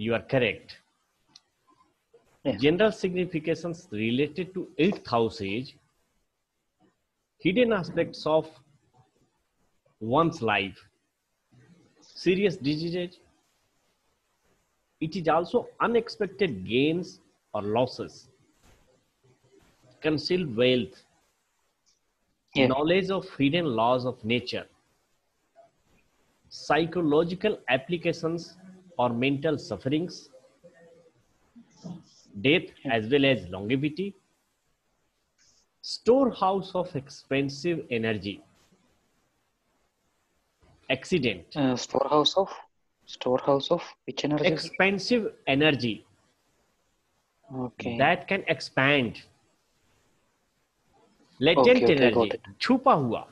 You are correct. Yes. General significations related to eighth house age. hidden aspects of one's life, serious diseases. It is also unexpected gains or losses, concealed wealth, yes. knowledge of hidden laws of nature, psychological applications or mental sufferings, death as well as longevity, storehouse of expensive energy, accident. Uh, storehouse of? Storehouse of which energy? Expensive energy. Okay. That can expand. Latent okay, okay, energy. छुपा हुआ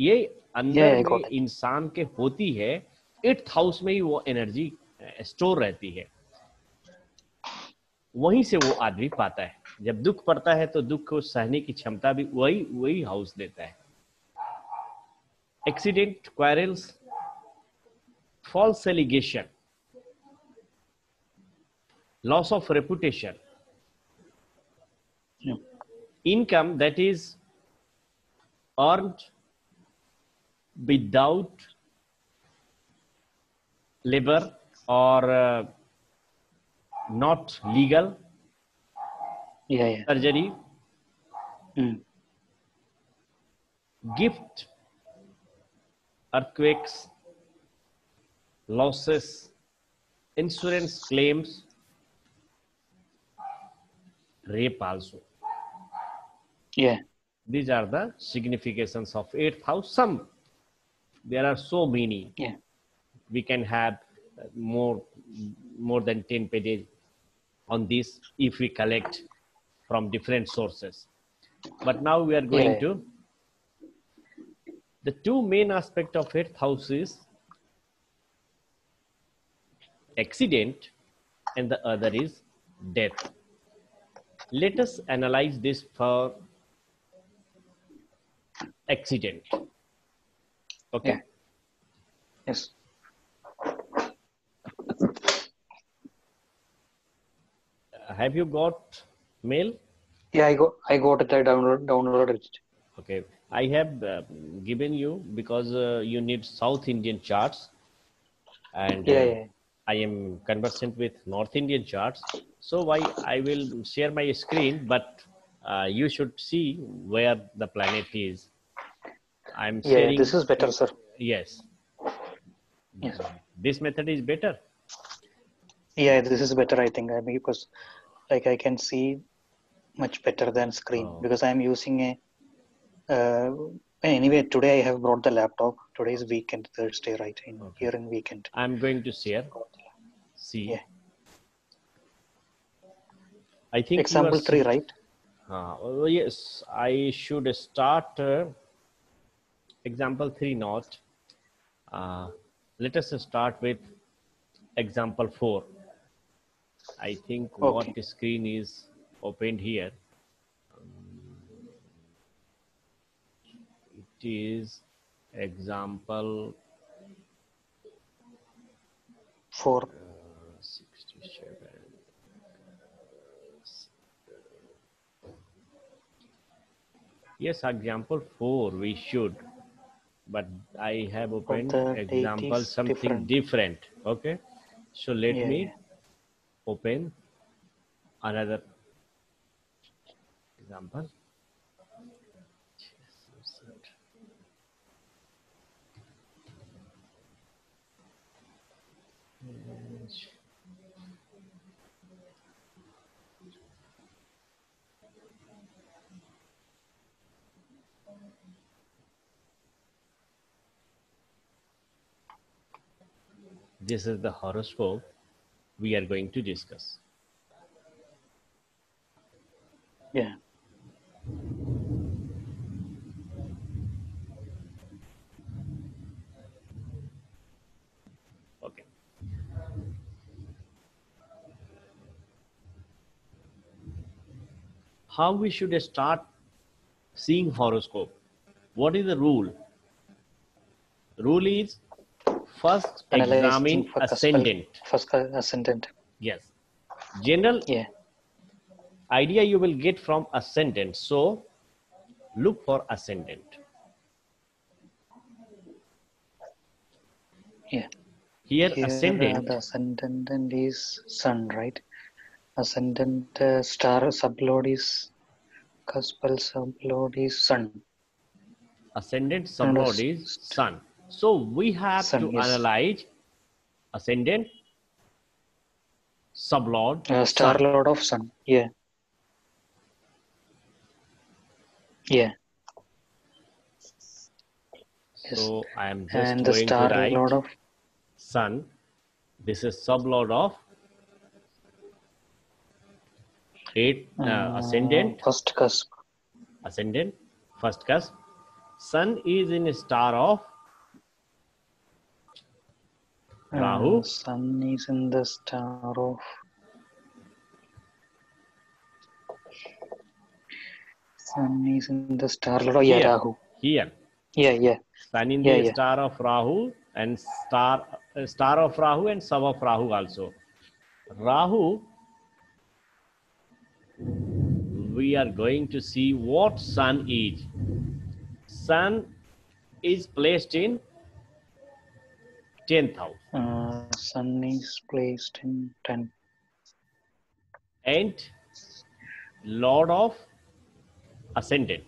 ये अंदर yeah, इंसान के होती है eighth house में ही वो एनर्जी स्टोर eh, रहती है वहीं से वो आदमी पाता है जब दुख पड़ता है तो दुख को सहने की क्षमता भी वही वही हाउस देता है accident quarrels false allegation loss of reputation income that is earn without labor or uh, not legal yeah, yeah. surgery mm. gift earthquakes losses insurance claims rape also yeah these are the significations of eighth house some there are so many yeah we can have uh, more more than 10 pages on this if we collect from different sources but now we are going yeah. to the two main aspect of fifth house is accident and the other is death let us analyze this for accident okay yeah. yes have you got mail? Yeah, I got I got it. I download downloaded it. Okay, I have uh, given you because uh, you need South Indian charts, and yeah, uh, yeah. I am conversant with North Indian charts. So I I will share my screen, but uh, you should see where the planet is. I'm sharing. Yeah, this is better, sir. Yes. Yes. This method is better yeah this is better i think i mean because like i can see much better than screen oh. because i am using a uh, anyway today i have brought the laptop today is weekend thursday right in, okay. here in weekend i'm going to share see yeah. i think example are... 3 right uh, well, yes i should start uh, example 3 not uh, let us start with example 4 I think okay. what screen is opened here. Um, it is example 4. Uh, yes, example 4 we should. But I have opened example something different. different. Okay. So let yeah. me open another example. This is the horoscope we are going to discuss. Yeah. Okay. How we should start seeing horoscope? What is the rule? Rule is first Analyzed examine for ascendant. First ascendant. Yes. General yeah. idea you will get from ascendant. So look for ascendant. Yeah. Here, Here ascendant. Uh, the ascendant is sun, right? Ascendant uh, star sublord is Kaspal sublord is sun. Ascendant sublord is sun. So we have Sun to is. analyze ascendant, sublord, uh, star sun. lord of sun. Yeah. Yeah. So I am just and going the star to write lord of sun. This is sublord of eight uh, uh, ascendant. First cusp. Ascendant, first cusp. Sun is in star of Rahu. Uh, sun is in the star of. Sun is in the star of yeah, Rahu. Here. Yeah, yeah. Sun in yeah, the yeah. star of Rahu and star uh, star of Rahu and sub of Rahu also. Rahu, we are going to see what sun is. Sun is placed in tenth house. Uh, sun is placed in tenth. And Lord of Ascendant.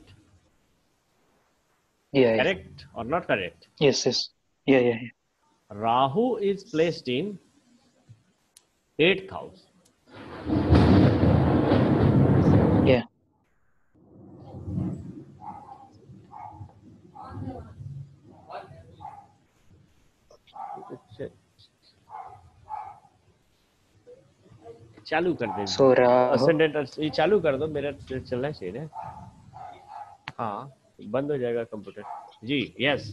Yeah. Correct yeah. or not correct? Yes, yes. Yeah, yeah, yeah. Rahu is placed in eighth house. चालू कर दे सो रहा ascendant ये चालू कर दो मेरा चलना चाहिए ना हाँ बंद हो जाएगा कंप्यूटर जी यस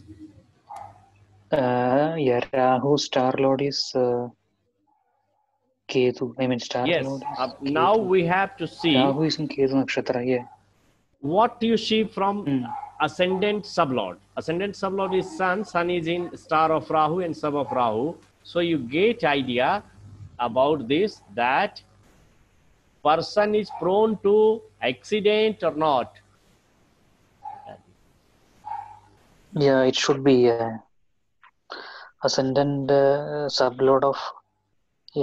यार Rahu star lord is Ketu I mean star yes अब now we have to see Rahu is in Ketu nakshatra ये what you see from ascendant sub lord ascendant sub lord is sun sun is in star of rahu and sub of rahu so you get idea about this that person is prone to accident or not yeah it should be uh, ascendant uh, of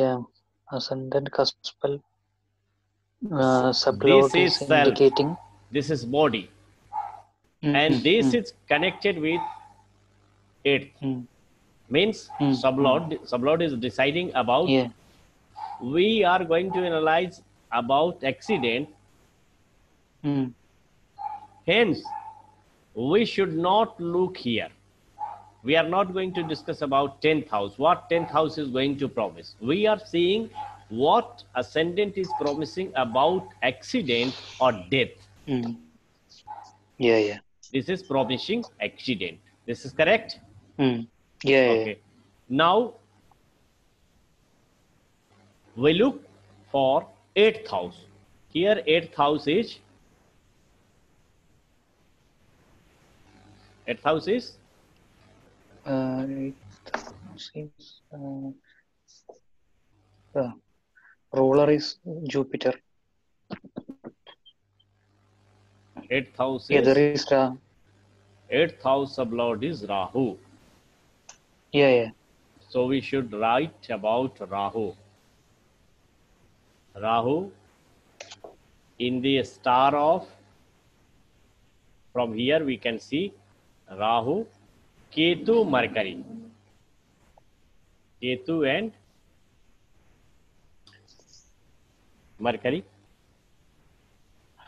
yeah ascendant cuspal uh, this is, is indicating this is body mm -hmm. and this mm -hmm. is connected with it mm mm-hmm. means mm-hmm. sublord subload is deciding about yeah we are going to analyze about accident. Mm. Hence, we should not look here. We are not going to discuss about 10th house, what 10th house is going to promise. We are seeing what ascendant is promising about accident or death. Mm. Yeah, yeah. This is promising accident. This is correct? Mm. Yeah, okay. Yeah. Now, we look for eighth house here eighth house is eighth house is uh, seems, uh, uh, ruler is Jupiter. Eighth house yeah, there is a eighth house of Lord is Rahu. Yeah, yeah. So we should write about Rahu. Rahu in the star of from here we can see Rahu, Ketu, Mercury. Ketu and Mercury.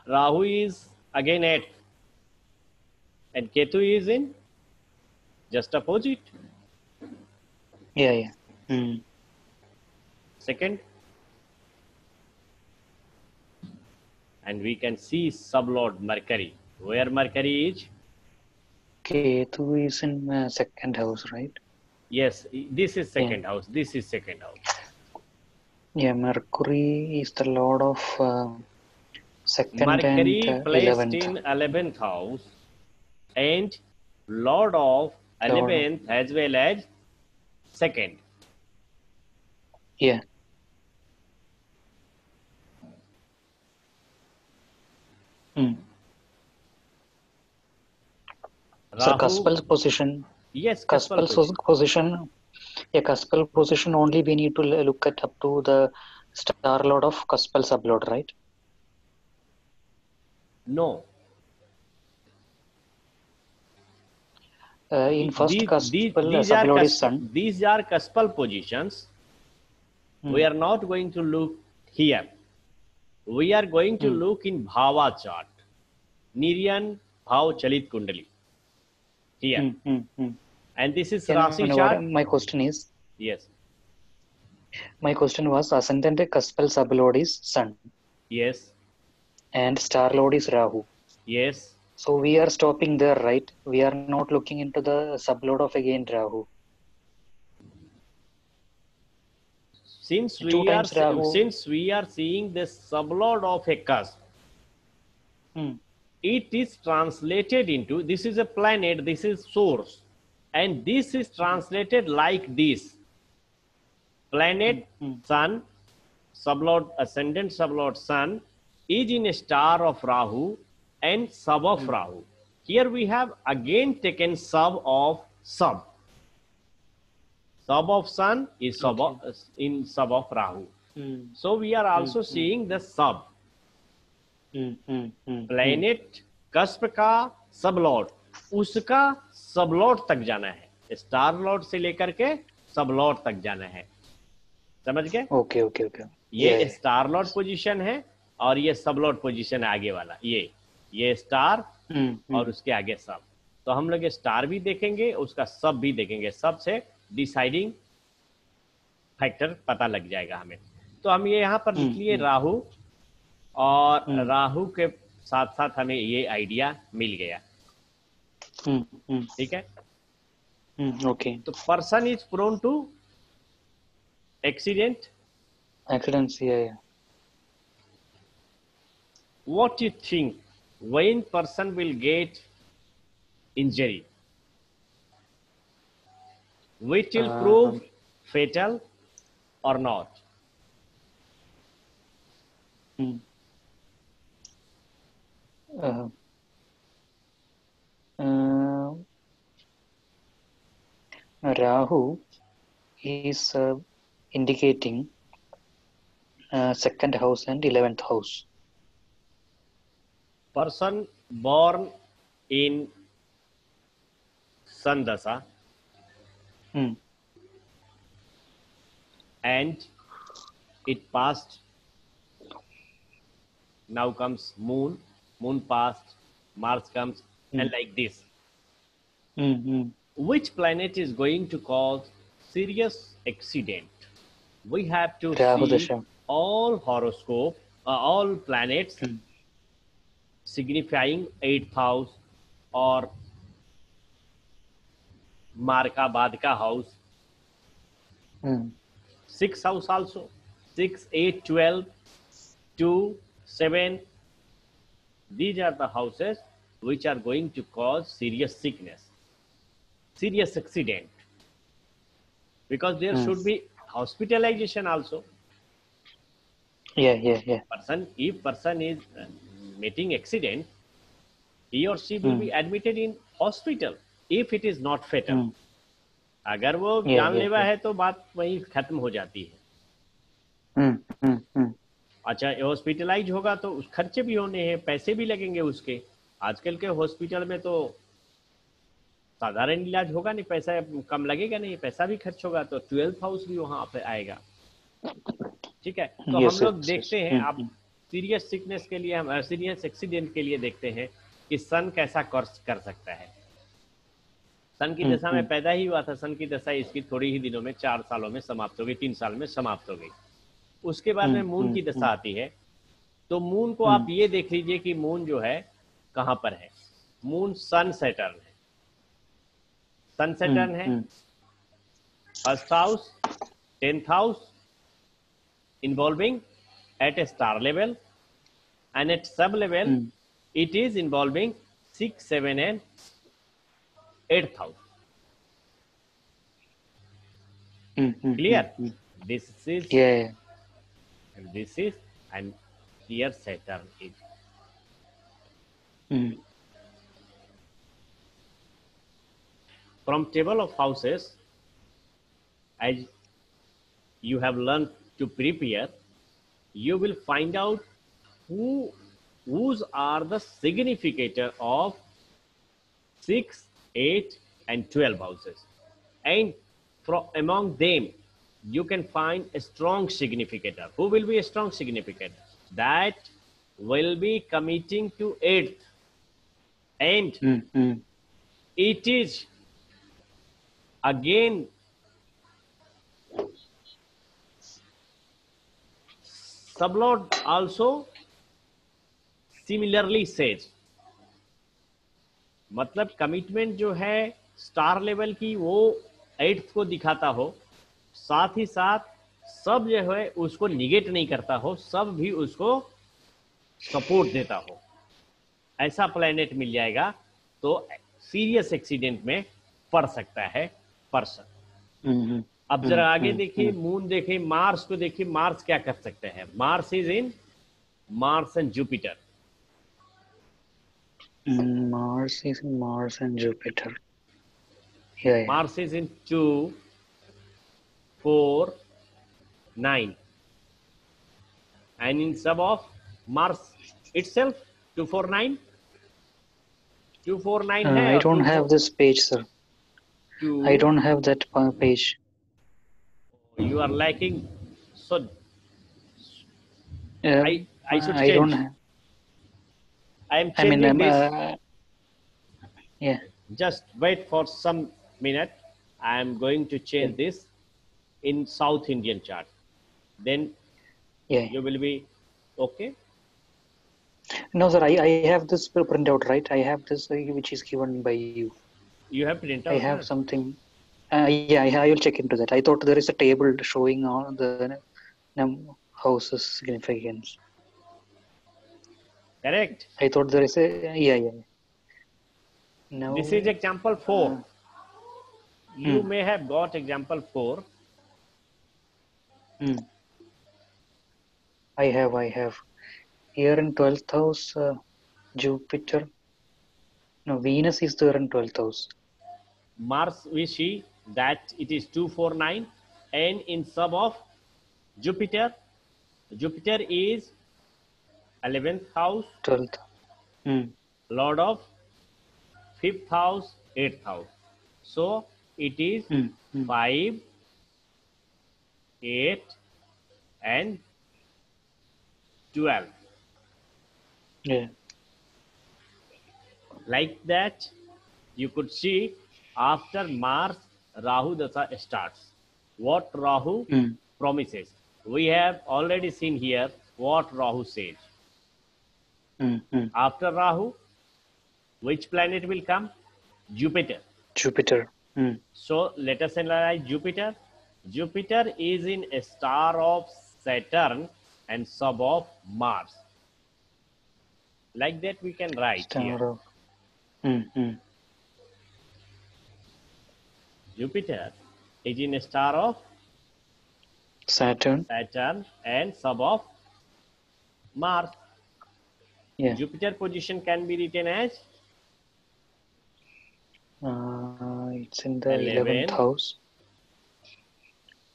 Rahu is again at and Ketu is in just opposite. Yeah, yeah. Mm. Second, and we can see sublord Mercury. Where Mercury is? Ketu is in uh, second house, right? Yes, this is second yeah. house. This is second house. Yeah, Mercury is the lord of uh, second Mercury and, uh, placed 11th. in eleventh house and lord of eleventh as well as second. Yeah. Hmm. Sir, Kaspal's position. Yes, cuspal Kaspal's position. Yeah, Kaspal position only we need to look at up to the star load of Kaspal sublode, right? No. Uh, in first these, Kaspal these, these are, is sun. These are Kaspal positions. Hmm. We are not going to look here. We are going to hmm. look in Bhava chart. Niryan Bhav Chalit Kundali. Here. Mm, mm, mm. And this is Can Rasi chart. My question is. Yes. My question was Ascendant Kaspal Sabalord is Sun. Yes. And Star Lord is Rahu. Yes. So we are stopping there, right? We are not looking into the sublord of again Rahu. Since we, Two are, Rahu. since we are seeing the sublord of a cusp, hmm it is translated into this is a planet this is source and this is translated like this planet hmm. sun sublord ascendant sublord sun is in a star of rahu and sub of hmm. rahu here we have again taken sub of sub sub of sun is sub of, in sub of rahu hmm. so we are also seeing the sub hmm, hmm, hmm, planet cusp का सबलॉट उसका sublord तक जाना है star lord से लेकर के sublord तक जाना है समझ गए ओके ओके ओके ये स्टार लॉट पोजीशन है और ये लॉट पोजीशन है आगे वाला ये ये स्टार और उसके आगे सब तो हम लोग स्टार भी देखेंगे उसका सब भी देखेंगे सब से डिसाइडिंग फैक्टर पता लग जाएगा हमें तो हम ये यहाँ पर लिख लिए राहु और राहु के साथ साथ हमें ये आइडिया मिल गया हम्म, हम्म। ठीक है ओके हम्म, तो person is prone to accident accident what you think when person will get injury which will prove fatal or not uh, uh, Rahu is uh, indicating second house and eleventh house. Person born in Sun Dasa hmm. and it passed. Now comes Moon. moon passed, Mars comes, mm. and hmm. like this. Mm-hmm. Which planet is going to cause serious accident? We have to see all horoscope, uh, all planets mm. signifying eighth house or Marka Badka house. Mm. Six house also. Six, eight, twelve, two, seven, these are the houses which are going to cause serious sickness serious accident because there yes. should be hospitalization also yeah yeah yeah person if person is uh, meeting accident he or she will mm. be admitted in hospital if it is not fatal mm. अगर वो जानलेवा yeah, yeah, yeah. है तो बात वही खत्म हो जाती है mm, mm, mm. अच्छा हॉस्पिटलाइज होगा तो उस खर्चे भी होने हैं पैसे भी लगेंगे उसके आजकल के हॉस्पिटल में तो साधारण इलाज होगा नहीं पैसा कम लगेगा नहीं पैसा भी खर्च होगा तो ट्वेल्थ हाउस भी वहां पे आएगा ठीक है तो हम लोग देखते हैं हम्म, आप सीरियस हम्म। सिकनेस के लिए हम सीरियस एक्सीडेंट के लिए देखते हैं कि सन कैसा कर्स कर सकता है सन की हम्म, दशा में पैदा ही हुआ था सन की दशा इसकी थोड़ी ही दिनों में चार सालों में समाप्त हो गई तीन साल में समाप्त हो गई उसके बाद हम्म, में मून हम्म, की दशा हम्म। आती है तो मून को आप ये देख लीजिए कि मून जो है कहां पर है मून सन सेटर्न है सन सेटर्न है first house tenth house involving at a star level and at sub level it is involving six seven and eight house clear this is and this is and here setter. It Mm. From table of houses, as you have learned to prepare, you will find out who whose are the significator of 6, 8 and 12 houses. And from among them, you can find a strong significator. Who will be a strong significator? That will be committing to earth And mm -hmm. it is again Sublord also similarly says मतलब commitment जो है star level की वो eighth को दिखाता हो साथ ही साथ सब जो है उसको निगेट नहीं करता हो सब भी उसको सपोर्ट देता हो ऐसा प्लेनेट मिल जाएगा तो सीरियस एक्सीडेंट में पड़ सकता है पर्सन अब जरा आगे देखिए मून देखिए मार्स को देखिए मार्स क्या कर सकते हैं Mars is in Mars and Jupiter Mars is Mars and Jupiter Mars is in two 4, 9. And in sub of Mars itself, 249. 249 uh, I don't have this page, sir. Two. I don't have that page. You are lacking. So I, I should I Don't have... I am changing I mean, um, uh, yeah. Just wait for some minute. I am going to change yeah. this in South Indian chart. Then yeah. you will be okay. No, sir, I, I have this printout, right? I have this uh, which is given by you. You have printout? I have something. Uh, yeah, I, will check into that. I thought there is a table showing all the um, houses significance. Correct. I thought there is a yeah yeah. No. this is example four. Uh, you hmm. may have got example four Mm. I have, I have. Here in 12th house, uh, Jupiter. No, Venus is there in 12th house. Mars, we see that it is 249 and in sub of Jupiter, Jupiter is 11th house. 12th. Mm. Lord of 5th house, 8th house. So it is mm. 5, 8 and 12 yeah like that you could see after mars rahu dasa starts what rahu mm. promises we have already seen here what rahu says mm. after rahu which planet will come jupiter jupiter hmm. so let us analyze jupiter Jupiter is in a star of Saturn and sub of Mars. Like that we can write star here. Mm -hmm. Jupiter is in a star of Saturn. Saturn and sub of Mars. Yeah. Jupiter position can be written as uh, it's in the eleventh house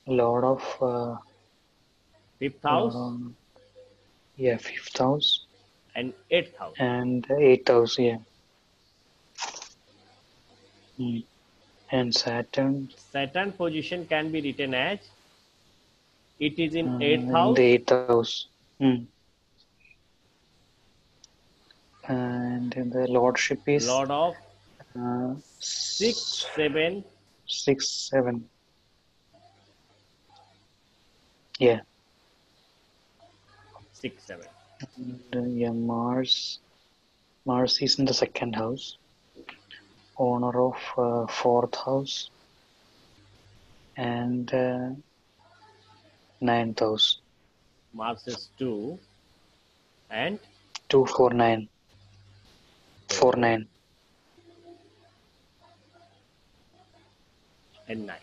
lot of uh, fifth house um, yeah fifth house and eighth house and eighth house yeah mm. and saturn saturn position can be written as it is in mm, eighth house the eighth house mm. and the lordship is lord of uh, six seven six seven yeah. Six, seven. And, uh, yeah, Mars. Mars is in the second house, owner of uh, fourth house, and uh, ninth house. Mars is two, and two four nine. Four nine. And nine.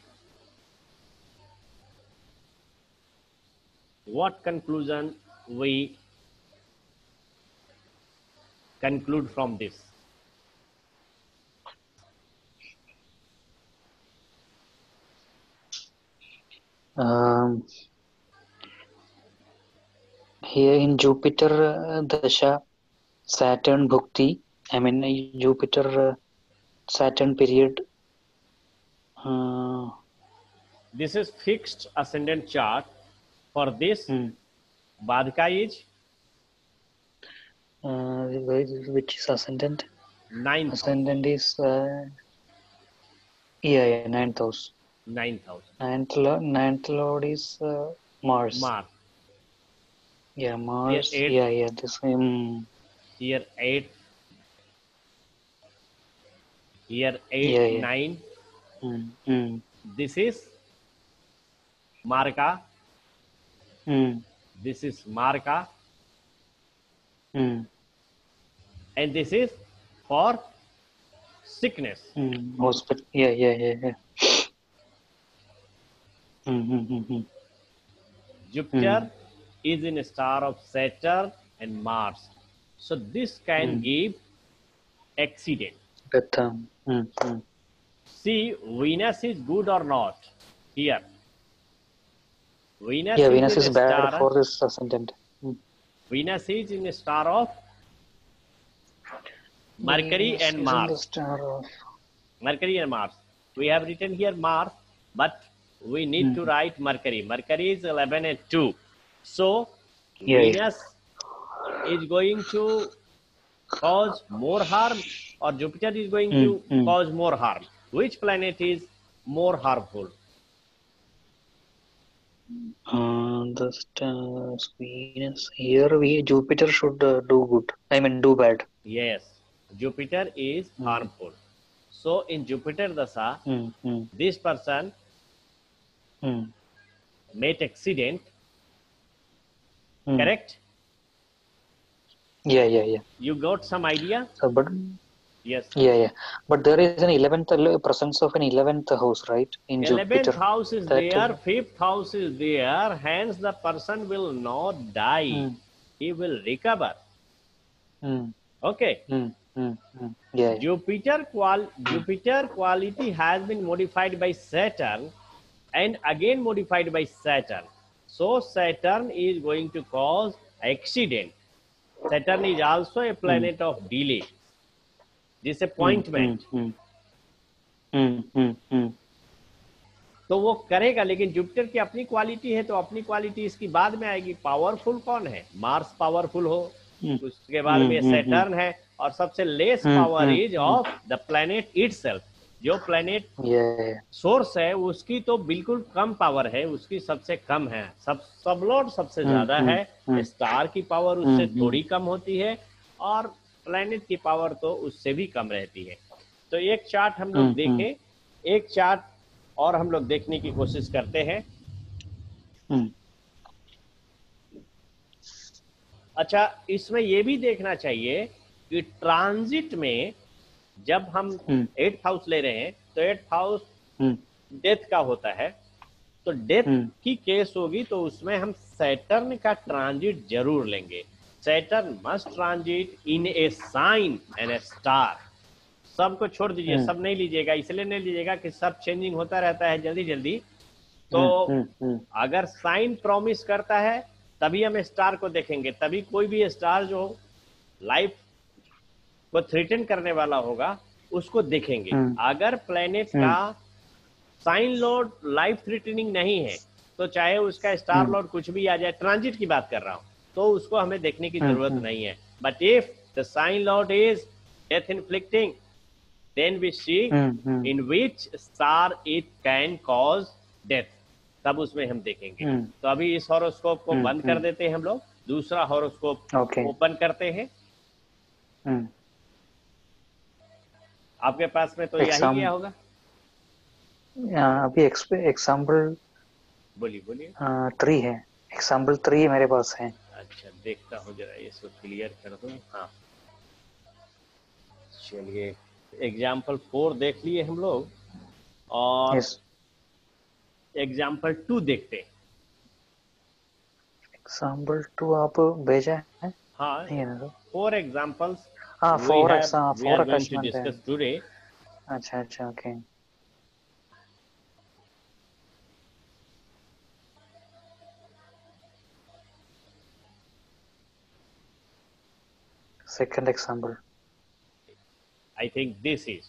what conclusion we conclude from this? Um, here in Jupiter uh, Dasha, Saturn Bhukti, I mean uh, Jupiter uh, Saturn period. Uh, this is fixed ascendant chart for this mm. Badhika is? Uh, which is ascendant? Ninth. Ascendant is uh, yeah, yeah, ninth house. Ninth house. Ninth, lo- ninth lord is uh, Mars. Mars. Yeah, Mars. Eight, yeah, yeah, the same. Year eight. Year eight, yeah, yeah. nine. Mm. Mm. This is Marka. Hmm. This is Marka. Hmm. And this is for sickness. Hmm. Hospital. Yeah. Jupiter is in a star of Saturn and Mars. So this can give accident. See, Venus is good or not here. Venus yeah, mm. Venus is, is bad for his ascendant. Hmm. Venus is in the star of Mercury Venus and Mars. Of... Mercury and Mars. We have written here Mars, but we need -hmm. to write Mercury. Mercury is 11 and 2. So, yeah, Venus yeah. is going to cause more harm or Jupiter is going -hmm. to hmm. cause more harm. Which planet is more harmful? Uh, the uh, Venus. Here we Jupiter should uh, do good. I mean, do bad. Yes, Jupiter is mm. harmful. So in Jupiter Dasa, mm, this person mm. made accident. Hmm. Correct. Yeah, yeah, yeah. You got some idea? but Yes. Yeah, yeah. But there is an 11th presence of an 11th house, right? In 11th Jupiter. house is that there, 5th house is there. Hence, the person will not die. Mm. He will recover. Mm. Okay. Mm. Mm. Yeah. Jupiter, qual Jupiter quality has been modified by Saturn and again modified by Saturn. So, Saturn is going to cause accident. Saturn is also a planet hmm. of delay. Disappointment hmm, hmm, hmm, तो वो करेगा लेकिन Jupiter की अपनी quality है तो अपनी quality इसकी बाद में आएगी पावरफुल कौन है मार्स पावरफुल हो उसके बाद में सेटर्न है और सबसे less power is of the planet it जो प्लेनेट सोर्स है उसकी तो बिल्कुल कम पावर है उसकी सबसे कम है सब सबलोड सबसे ज्यादा है स्टार की पावर उससे थोड़ी कम होती है और प्लैनेट की पावर तो उससे भी कम रहती है तो एक चार्ट हम लोग हम्म, हम्म। देखें एक चार्ट और हम लोग देखने की कोशिश करते हैं हम्म। अच्छा इसमें यह भी देखना चाहिए कि ट्रांजिट में जब हम एट हाउस ले रहे हैं तो एट्थ हाउस डेथ का होता है तो डेथ की केस होगी तो उसमें हम सैटर्न का ट्रांजिट जरूर लेंगे Saturn must transit in a sign and a star सबको छोड़ दीजिए हम्म। सब नहीं लीजिएगा इसलिए नहीं लीजिएगा कि सब चेंजिंग होता रहता है जल्दी जल्दी हम्म, तो हम्म, अगर साइन प्रॉमिस करता है तभी हम स्टार को देखेंगे तभी कोई भी स्टार जो लाइफ को थ्रिटन करने वाला होगा उसको देखेंगे अगर प्लेनेट का साइन लोड लाइफ थ्रिटनिंग नहीं है तो चाहे उसका स्टार लोड कुछ भी आ जाए ट्रांजिट की बात कर रहा हूँ तो उसको हमें देखने की हाँ, जरूरत हाँ। नहीं है but if the sign lord is death inflicting then we see in which star it can cause death तब उसमें हम देखेंगे हाँ। तो अभी इस हॉरोस्कोप को बंद कर देते हैं हम लोग दूसरा हॉरोस्कोप ओपन करते हैं आपके पास में तो यही किया होगा अभी एग्जाम्पल बोलिए बोलिए थ्री है एग्जाम्पल थ्री मेरे पास है अच्छा देखता हूँ जरा इसको क्लियर कर दू हाँ चलिए एग्जाम्पल फोर देख लिए हम लोग और एग्जाम्पल yes. टू देखते हैं एग्जाम्पल टू आप भेजा हाँ, है तो? हाँ फोर एग्जाम्पल्स हाँ four exam for discuss today अच्छा अच्छा okay okay. second example. I think this is.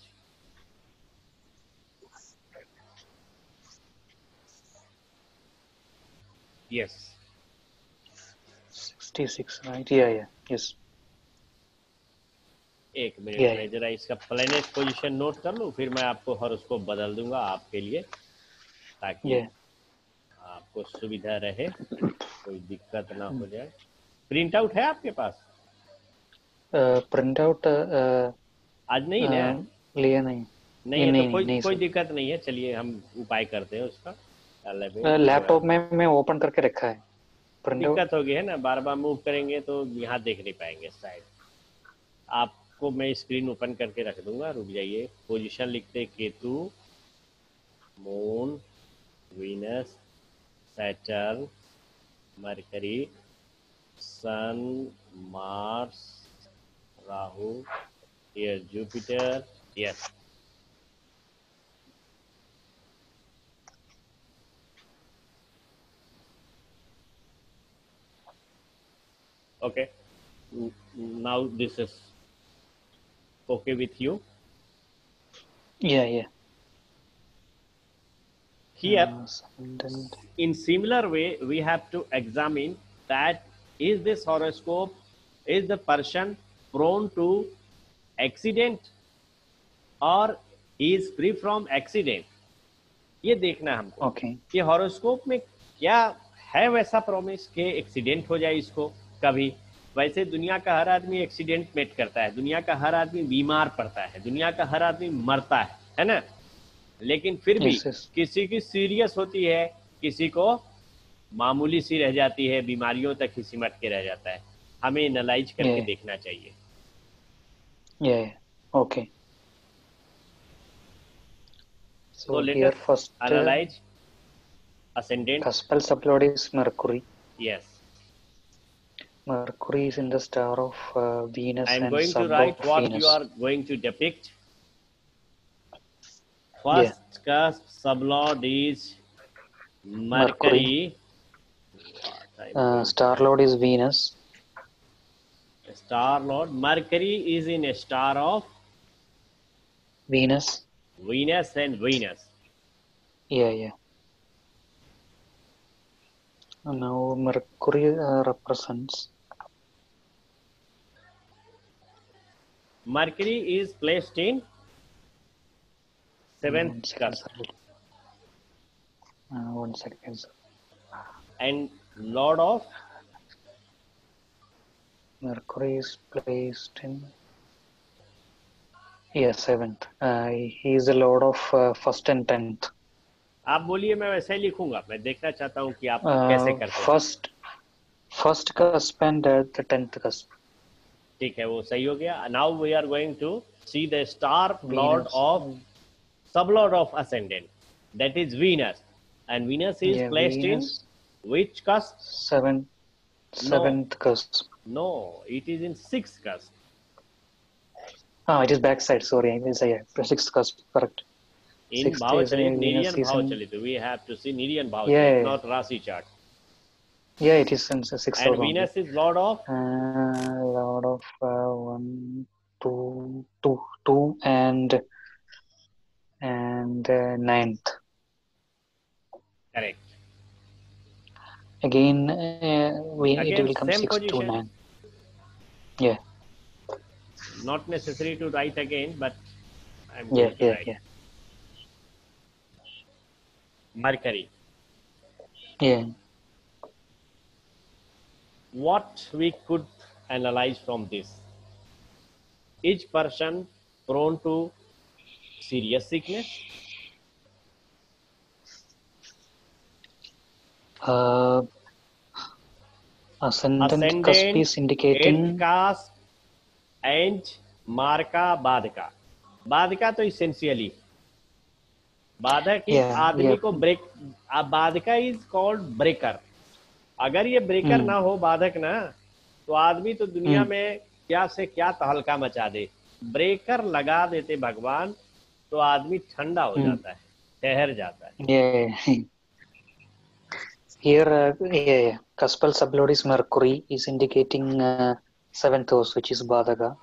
Yes. 66, right? Yeah, yeah, yes. एक मिनट में जरा इसका प्लेनेट पोजीशन नोट कर लू फिर मैं आपको हर उसको बदल दूंगा आपके लिए ताकि आपको सुविधा रहे कोई दिक्कत ना हो जाए प्रिंट आउट है आपके पास प्रिंट आउट आज नहीं ना लिया नहीं नहीं, नहीं, तो नहीं, नहीं, तो कोई नहीं, कोई दिक्कत नहीं है चलिए हम उपाय करते हैं उसका लैपटॉप में मैं ओपन करके रखा है दिक्कत हो गई है ना बार बार मूव करेंगे तो यहाँ देख नहीं पाएंगे साइड आपको मैं स्क्रीन ओपन करके रख दूंगा रुक जाइए पोजीशन लिखते Ketu Moon Venus Saturn Mercury Sun Mars Rahu, here Jupiter, yes. Okay, now this is okay with you? Yeah, yeah. Here, uh, in similar way, we have to examine that is this horoscope, is the person prone to accident or is free from accident ये देखना हमको okay. कि horoscope में क्या है वैसा promise कि accident हो जाए इसको कभी वैसे दुनिया का हर आदमी एक्सीडेंट मेट करता है दुनिया का हर आदमी बीमार पड़ता है दुनिया का हर आदमी मरता है है ना लेकिन फिर भी yes, yes. किसी की सीरियस होती है किसी को मामूली सी रह जाती है बीमारियों तक ही सिमट के रह जाता है हमें एनालाइज करके yeah. देखना चाहिए yeah, okay so, so let here first uh, analyze ascendant Caspel sublord is mercury yes mercury is in the star of uh, venus i'm going to write what venus. you are going to depict first yeah. cusp sublord is mercury, mercury. Uh, star lord is venus star lord. Mercury is in a star of Venus. Venus and Venus. Yeah, yeah. Now Mercury uh, represents. Mercury is placed in seventh casa. Uh, one second. And Lord of Mercury is placed in yeah seventh. Uh, he is a lord of uh, first and tenth. आप बोलिए मैं वैसे ही लिखूंगा मैं देखना चाहता हूँ कि आप uh, कैसे करते फर्स्ट First का spend at the tenth cusp. ठीक है वो सही हो गया now we are going to see the star lord of sub lord of Venus. And is is yeah, placed is in which cusp? Seventh. No. Seventh cusp. No, it is in sixth cusp. Ah, it is backside. Sorry, I mean, sixth cusp. Correct. In sixth Bhavachali, in Nidhi we have to see Nidhi and Bhavachali, yeah, yeah, not Rasi chart. Yeah, it is in sixth. And Venus is lord of. Uh, lord of uh, one, two, two, two, and and uh, ninth. Correct again uh, we again, it will come 6 position. to 9 yeah not necessary to write again but i'm yeah, to yeah, write yeah. mercury yeah what we could analyze from this each person prone to serious sickness Uh, ascendant, ascendant का space indicating का and मार का बाद का बाद का तो essentially बाधा की yeah, आदमी yeah. को ब्रेक बाधका इज कॉल्ड ब्रेकर अगर ये ब्रेकर hmm. ना हो बाधक ना तो आदमी तो दुनिया hmm. में क्या से क्या तहलका मचा दे ब्रेकर लगा देते भगवान तो आदमी ठंडा हो hmm. जाता है ठहर जाता है yeah. Here, uh, yeah, cuspal subloris Mercury is indicating uh, seventh house, which is Badaga.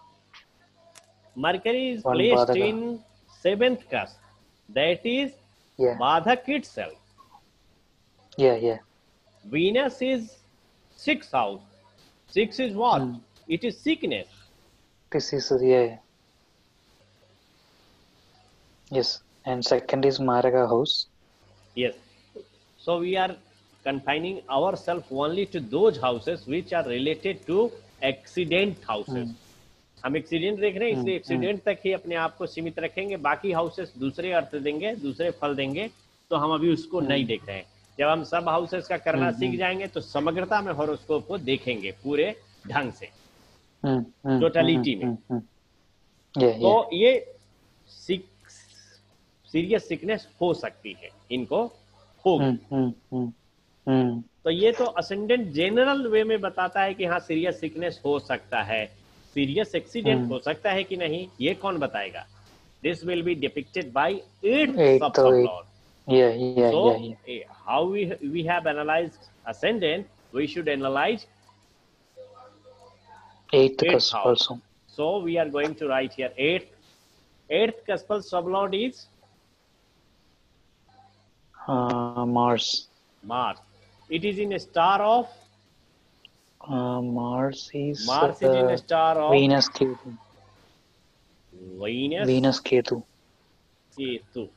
Mercury is One placed Badaga. in seventh cusp, that is yeah. Badak itself. Yeah, yeah. Venus is sixth house. Six is what? Mm. It is sickness. This is, yeah. Yes, and second is Maraga house. Yes. So we are confining ourselves only to those houses which are related to accident houses. Hmm. हम accident देख रहे हैं इसलिए accident hmm. hmm. तक ही अपने आप को सीमित रखेंगे बाकी हाउसेस दूसरे अर्थ देंगे दूसरे फल देंगे तो हम अभी उसको नहीं देख रहे हैं जब हम सब हाउसेस का करना सीख जाएंगे तो समग्रता में हॉरोस्कोप को देखेंगे पूरे ढंग से टोटलिटी में तो ये सीरियस सिकनेस हो सकती है इनको होगी हम्म। तो ये तो असेंडेंट जेनरल वे में बताता है कि हाँ सीरियस सिकनेस हो सकता है सीरियस एक्सीडेंट हम्म। हो सकता है कि नहीं ये कौन बताएगा this will be depicted by at how we have analyse ascendant we should analyse so we are going to write here at at cuspal sub lord is Mars Mars It is in a star of uh, Mars is Mars is in a uh, star of Venus Ketu. Venus. Venus Ketu. Ketu.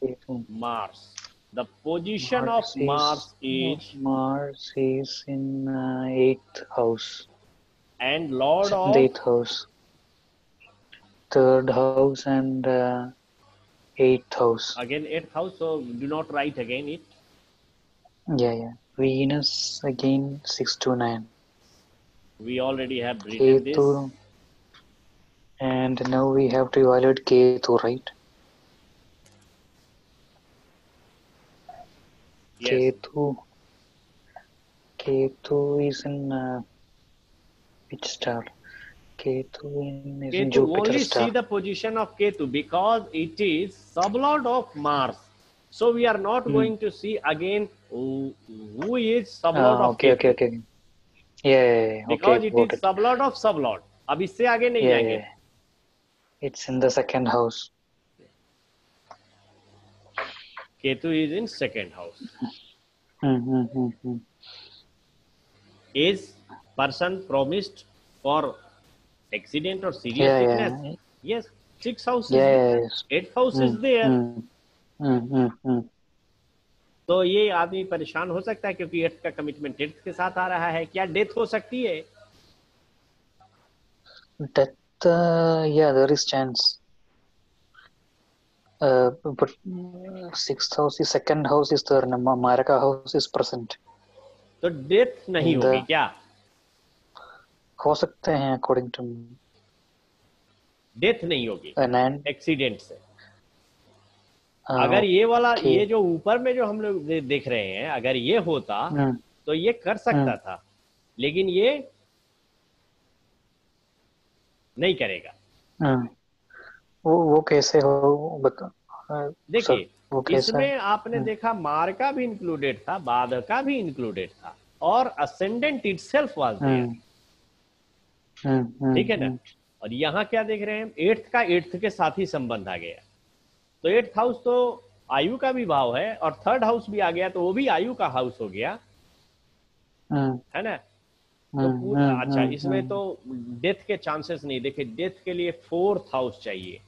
Ketu. Mars. The position Mars of is, Mars is Mars is in uh, eighth house. And Lord of eighth house. Third house and uh, eighth house. Again eighth house. So do not write again it. Yeah, yeah. Venus again 629. We already have written Ketu, this. And now we have to evaluate Ketu, right? Yes. Ketu. Ketu is in uh, which star? Ketu in is Ketu in Jupiter only star. see the position of Ketu because it is sublord of Mars. So we are not mm. going to see again who is sublord ah, okay, of okay, okay okay yeah, yeah, yeah. because okay, it is it. sublord of sublord. अब इससे आगे नहीं yeah, जाएंगे it's in the second house Ketu is is in second house. Ketu is in second house is yeah, promised for accident और serious sickness Eight houses mm. there. House is -hmm. तो ये आदमी परेशान हो सकता है क्योंकि का कमिटमेंट डेथ के साथ आ रहा है क्या डेथ हो सकती है डेथ या there is chance Uh, uh, uh तो डेथ नहीं the, uh, होगी क्या हो सकते हैं अकॉर्डिंग टू डेथ नहीं होगी एक्सीडेंट से हाँ, अगर ये वाला ये जो ऊपर में जो हम लोग दे, देख रहे हैं अगर ये होता हाँ। तो ये कर सकता हाँ। था लेकिन ये नहीं करेगा वो वो कैसे हो बता देखिए इसमें आपने देखा मार का भी इंक्लूडेड था बाद का भी इंक्लूडेड था और असेंडेंट इट सेल्फ वॉज ठीक है ना और यहाँ क्या देख रहे हैं एट्थ का एट्थ के साथ ही संबंध आ गया तो एट्थ हाउस तो आयु का भी भाव है और थर्ड हाउस भी आ गया तो वो भी आयु का हाउस हो गया हाँ। है ना तो हाँ, पूरा हाँ, अच्छा इसमें तो डेथ के चांसेस नहीं देखे डेथ के लिए फोर्थ हाउस चाहिए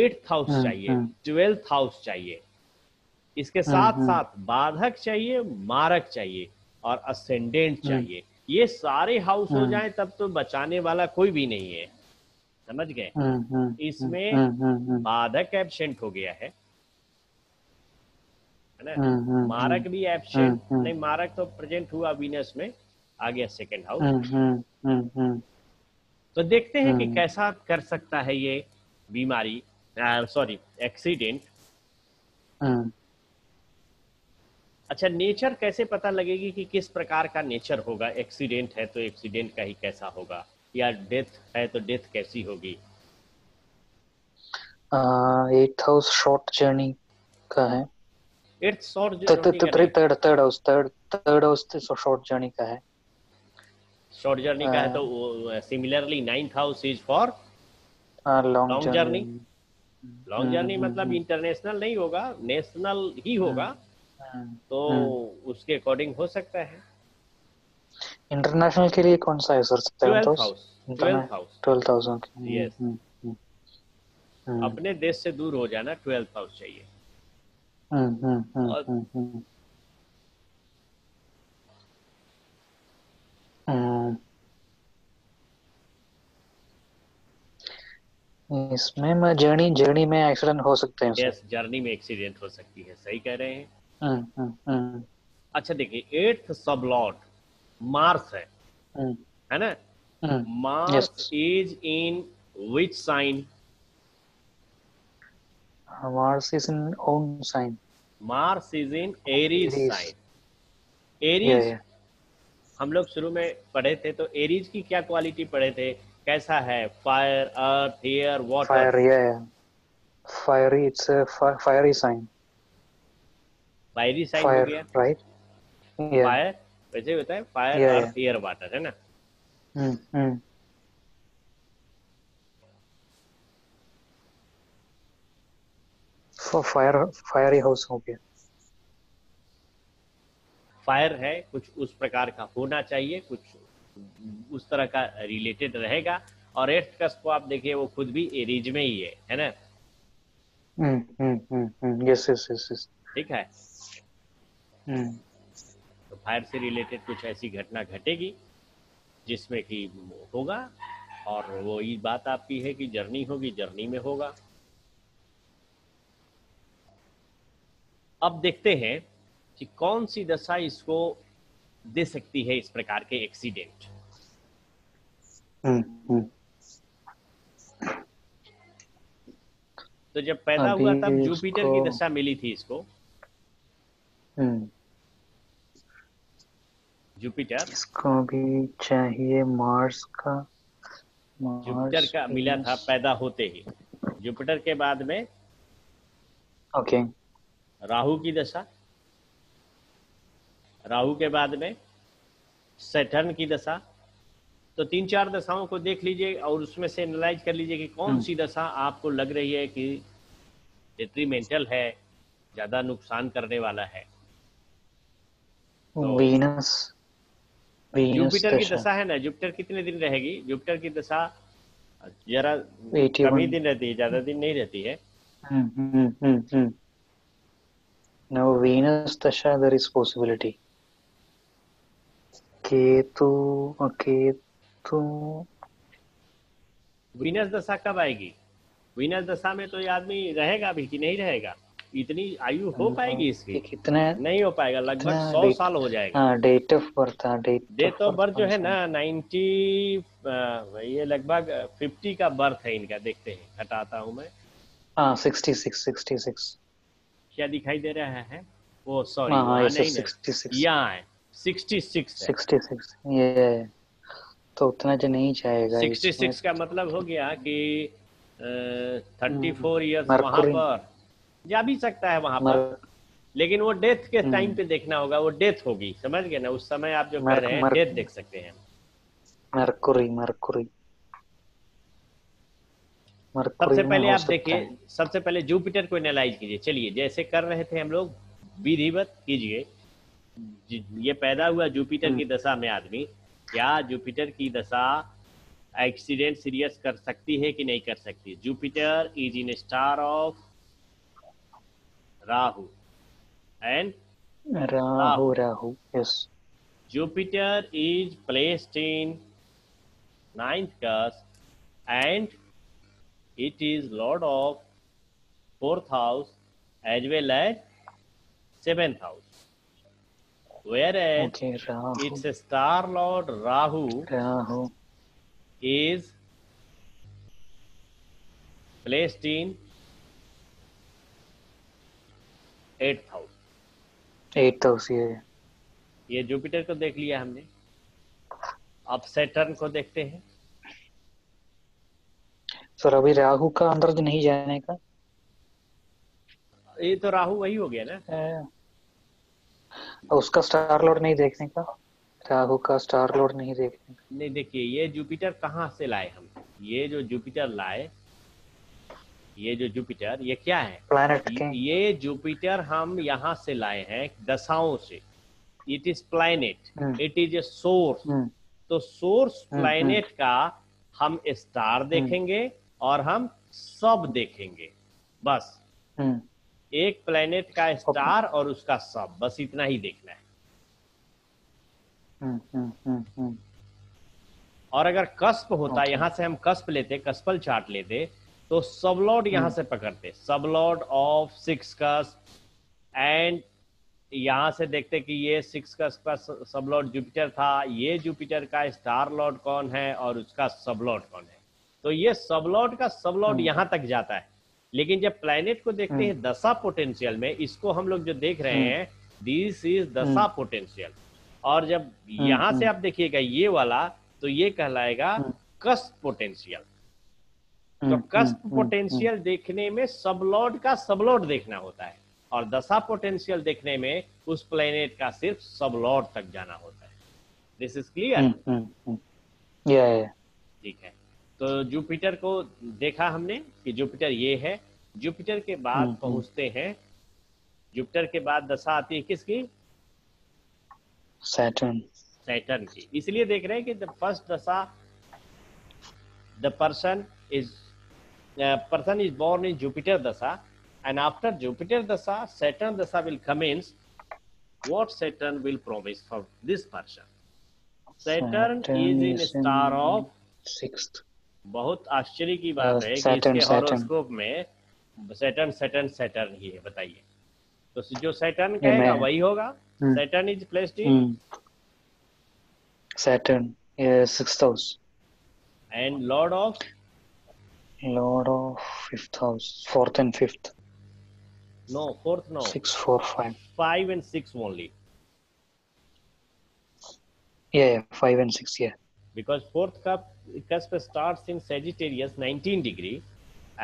एट्थ हाउस चाहिए ट्वेल्थ हाउस चाहिए इसके साथ साथ बाधक चाहिए मारक चाहिए और असेंडेंट चाहिए ये सारे हाउस हो जाए तब तो बचाने वाला कोई भी नहीं है समझ गए हम्म, हम्म, हम्म, इसमें बाधक एबसेंट हो गया है है ना मारक भी एबसेंट नहीं मारक तो प्रेजेंट हुआ वीनस में आ गया सेकेंड हाउस तो देखते हैं कि कैसा कर सकता है ये बीमारी सॉरी एक्सीडेंट अच्छा नेचर कैसे पता लगेगी कि किस प्रकार का नेचर होगा एक्सीडेंट है तो एक्सीडेंट का ही कैसा होगा या डेथ है तो डेथ कैसी होगी एट हाउस शॉर्ट जर्नी का है short journey third third house third third house short journey का है शॉर्ट जर्नी का है तो similarly ninth house is for long journey long journey मतलब इंटरनेशनल हम्म। नहीं होगा नेशनल ही होगा हम्म, हम्म, तो उसके अकॉर्डिंग हो सकता है इंटरनेशनल के लिए कौन सा है सर ट्वेल्थ हाउस यस अपने देश से दूर हो जाना ट्वेल्थ हाउस चाहिए हम्म, हम्म, हम्म, इसमें मैं जर्नी जर्नी में एक्सीडेंट हो सकते हैं यस yes, जर्नी में एक्सीडेंट हो सकती है सही कह रहे हैं अच्छा देखिए एट्थ सब लॉट मार्स है हाँ। है ना हाँ। Mars is in which sign हाँ, Mars is in own sign Mars is in Aries sign Aries हम लोग शुरू में पढ़े थे तो एरीज की क्या क्वालिटी पढ़े थे कैसा है fire earth air water fire fiery it's fire sign fiery sign हो गया राइट फायर वैसे होता है फायर अर्थ एयर वाटर है ना फायर फायर हाउस हो गया फायर है कुछ उस प्रकार का होना चाहिए कुछ उस तरह का रिलेटेड रहेगा और एर्थ कस को आप देखिए वो खुद भी एरीज में ही है है ना हम्म हम्म हम्म यस यस यस ठीक है हम्म फायर से रिलेटेड कुछ ऐसी घटना घटेगी जिसमें कि होगा और वो ये बात आपकी है कि जर्नी होगी जर्नी में होगा अब देखते हैं कि कौन सी दशा इसको दे सकती है इस प्रकार के एक्सीडेंट हम्म, हम्म। तो जब पैदा हुआ तब जुपिटर की दशा मिली थी इसको हम्म। जुपिटर इसको भी चाहिए मार्स का मार्स जुपिटर का मिला था पैदा होते ही जुपिटर के बाद में ओके राहु की दशा राहु के बाद में सैटर्न की दशा तो तीन चार दशाओं को देख लीजिए और उसमें से एनालाइज कर लीजिए कि कौन हम्म। सी दशा आपको लग रही है कि डिट्रीमेंटल है ज्यादा नुकसान करने वाला है वीनस तो जुपिटर की दशा है ना जुपिटर कितने दिन रहेगी जुपिटर की दशा जरा कम ही दिन रहती है ज्यादा दिन नहीं रहती है हम्म, हम्म, हम्म, now venus dasha there is Ketu Ketu Venus दशा कब आएगी वीनस दशा में तो ये आदमी रहेगा भी कि नहीं रहेगा इतनी आयु हो हाँ, पाएगी इसकी कितने नहीं हो पाएगा लगभग सौ साल हो जाएगा date of birth date of birth जो है ना नाइनटी ये लगभग फिफ्टी का बर्थ है इनका देखते हैं हटाता हूँ मैं हाँ, क्या दिखाई दे रहा है वो सॉरी हाँ, ये तो उतना जो नहीं जाएगा सिक्सटी सिक्स का मतलब हो गया कि थर्टी फोर ईयर्स वहाँ पर जा भी सकता है वहां पर लेकिन वो डेथ के टाइम हम्म। पे देखना होगा वो डेथ होगी समझ गए ना उस समय आप जो कह रहे हैं डेथ देख सकते हैं मरकुरी मरकुरी सबसे पहले आप देखिए सबसे पहले जुपिटर को एनालाइज कीजिए चलिए जैसे कर रहे थे हम लोग विधिवत कीजिए ये पैदा हुआ जुपिटर हम्म। की दशा में आदमी क्या जुपिटर की दशा एक्सीडेंट सीरियस कर सकती है कि नहीं कर सकती Jupiter is in star of Rahu. And Rahu, Rahu, yes. Jupiter is placed in ninth cast and it is lord of fourth house as well as seventh house. Whereas okay, it's a star lord Rahu, Rahu is placed in eight house eight house ये ये Jupiter को देख लिया हमने अब Saturn को देखते हैं सर अभी राहु का अंदर नहीं जाने का ये तो राहु वही हो गया ना उसका स्टार लॉर्ड नहीं देखने का राहु का स्टार लॉर्ड नहीं देखने का नहीं देखिए ये जुपिटर कहाँ से लाए हम ये जो जुपिटर लाए ये जो जुपिटर ये क्या है प्लैनेट ये जुपिटर हम यहाँ से लाए हैं दशाओं से it is planet it is a source तो सोर्स प्लैनेट hmm, hmm. का हम स्टार hmm. देखेंगे और हम सब देखेंगे बस एक प्लेनेट का स्टार और उसका सब बस इतना ही देखना है और अगर कस्प होता यहां से हम कस्प लेते कस्पल चार्ट लेते तो सबलॉट यहां हम्म। से पकड़ते सबलॉट ऑफ सिक्स का एंड यहां से देखते कि ये सिक्स का उसका सबलॉट जुपिटर था ये जुपिटर का स्टार लॉट कौन है और उसका सबलॉट कौन है तो ये सबलॉट का सबलॉट हम्म। यहां तक जाता है लेकिन जब प्लेनेट को देखते हैं हम्म। दशा पोटेंशियल में इसको हम लोग जो देख रहे हैं दिस इज दशा पोटेंशियल और जब यहां से आप देखिएगा ये वाला तो ये कहलाएगा कस पोटेंशियल तो हम्म, कष्ट पोटेंशियल हम्म, हम्म, देखने में सबलॉड का सबलॉड देखना होता है और दशा पोटेंशियल देखने में उस प्लेनेट का सिर्फ सबलॉड तक जाना होता है दिस इज क्लियर ठीक है तो जुपिटर को देखा हमने कि जुपिटर ये है जुपिटर के बाद पहुंचते हैं जुपिटर के बाद दशा आती है किसकी सैटर्न सैटर्न की इसलिए देख रहे हैं कि the first dasha the person is person is born in Jupiter Dasa, and after Jupiter Dasa, Saturn Dasa will commence. What Saturn will promise for this person? Saturn, Saturn is in star of sixth. बहुत आश्चर्य की बात uh, है Saturn, कि इसके horoscope में Saturn Saturn Saturn ही है बताइए तो जो सैटर्न कहेगा वही होगा Saturn is placed in Saturn sixth house and lord of Lord of fifth house fourth and fifth no fourth no six four five five and six only या या फाइव एंड सिक्स या because fourth cup cusp starts in Sagittarius 19 degree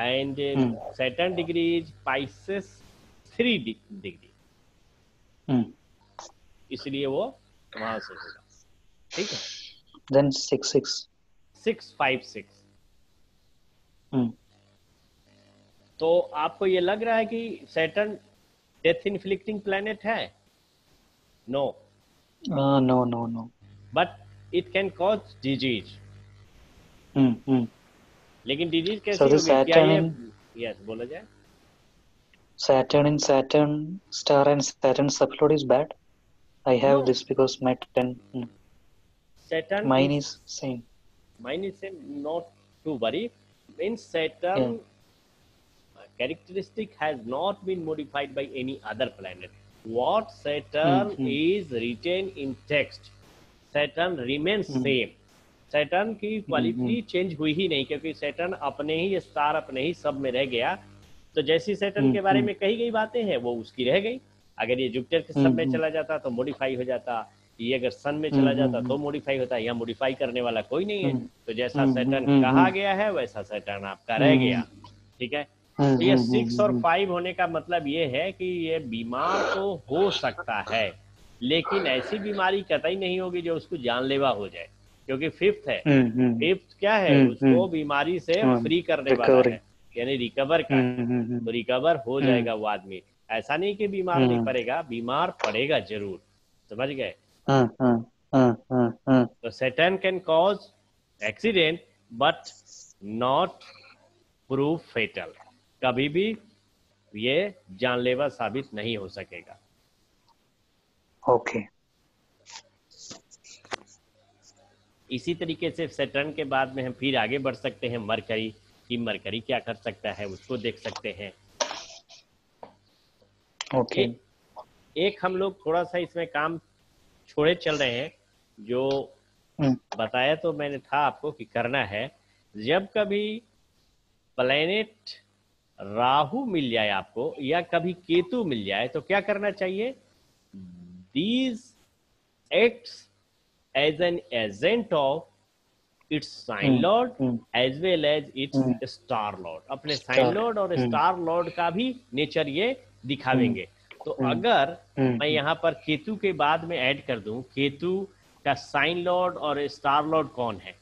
and uh, Hmm. Saturn degree is Pisces 3 de- degree इसलिए वो वहां से होगा ठीक है then six six six five six तो आपको ये लग रहा है कि सैटर्न डेथ इनफ्लिक्टिंग प्लेनेट है no no no no but it can cause disease लेकिन डिजीज कैसे यस बोला जाए Saturn in Saturn star and Saturn subfloid is bad. I have no. this because my ten. Saturn. Mine is, is same. Mine is same. Not to worry. in Saturn, yeah. characteristic has not been modified by any other planet. What Saturn mm-hmm. is written in text, Saturn remains mm-hmm. same. Saturn की quality change हुई ही नहीं क्योंकि Saturn अपने ही star अपने ही सब में रह गया तो जैसी सैटर्न के बारे में कही गई बातें हैं वो उसकी रह गई अगर ये जुपिटर के सब में चला जाता तो मॉडिफाई हो जाता ये अगर सन में चला हम्म, जाता हम्म, तो मॉडिफाई हम्म। होता है यहाँ मॉडिफाई करने वाला कोई नहीं है तो जैसा सैटर्न कहा गया है वैसा सैटर्न आपका रह गया ठीक है तो ये सिक्स और फाइव होने का मतलब ये है कि ये बीमार तो हो सकता है लेकिन ऐसी बीमारी कतई नहीं होगी जो उसको जानलेवा हो जाए क्योंकि फिफ्थ है फिफ्थ क्या है उसको बीमारी से फ्री हाँ, करने वाला है यानी रिकवर का तो रिकवर हो जाएगा वो आदमी ऐसा नहीं कि बीमार नहीं पड़ेगा बीमार पड़ेगा जरूर समझ गए हाँ, हाँ, हाँ, so Satan can cause accident, but not prove fatal. कभी भी ये जानलेवा साबित नहीं हो सकेगा ओके okay. इसी तरीके से सेटर्न के बाद में हम फिर आगे बढ़ सकते हैं मरकरी कि मरकरी क्या कर सकता है उसको देख सकते हैं ओके okay. एक हम लोग थोड़ा सा इसमें काम छोड़े चल रहे हैं जो हम्म। बताया तो मैंने था आपको कि करना है जब कभी प्लेनेट राहु मिल जाए आपको या कभी केतु मिल जाए तो क्या करना चाहिए these acts as an agent of its sign lord as well as its star lord अपने साइन लॉर्ड और स्टार हम्म। लॉर्ड का भी नेचर ये दिखावेंगे तो हम्म, अगर हम्म, मैं हम्म। यहाँ पर केतु के बाद में ऐड कर दूं केतु का साइन लॉर्ड और स्टार लॉर्ड कौन है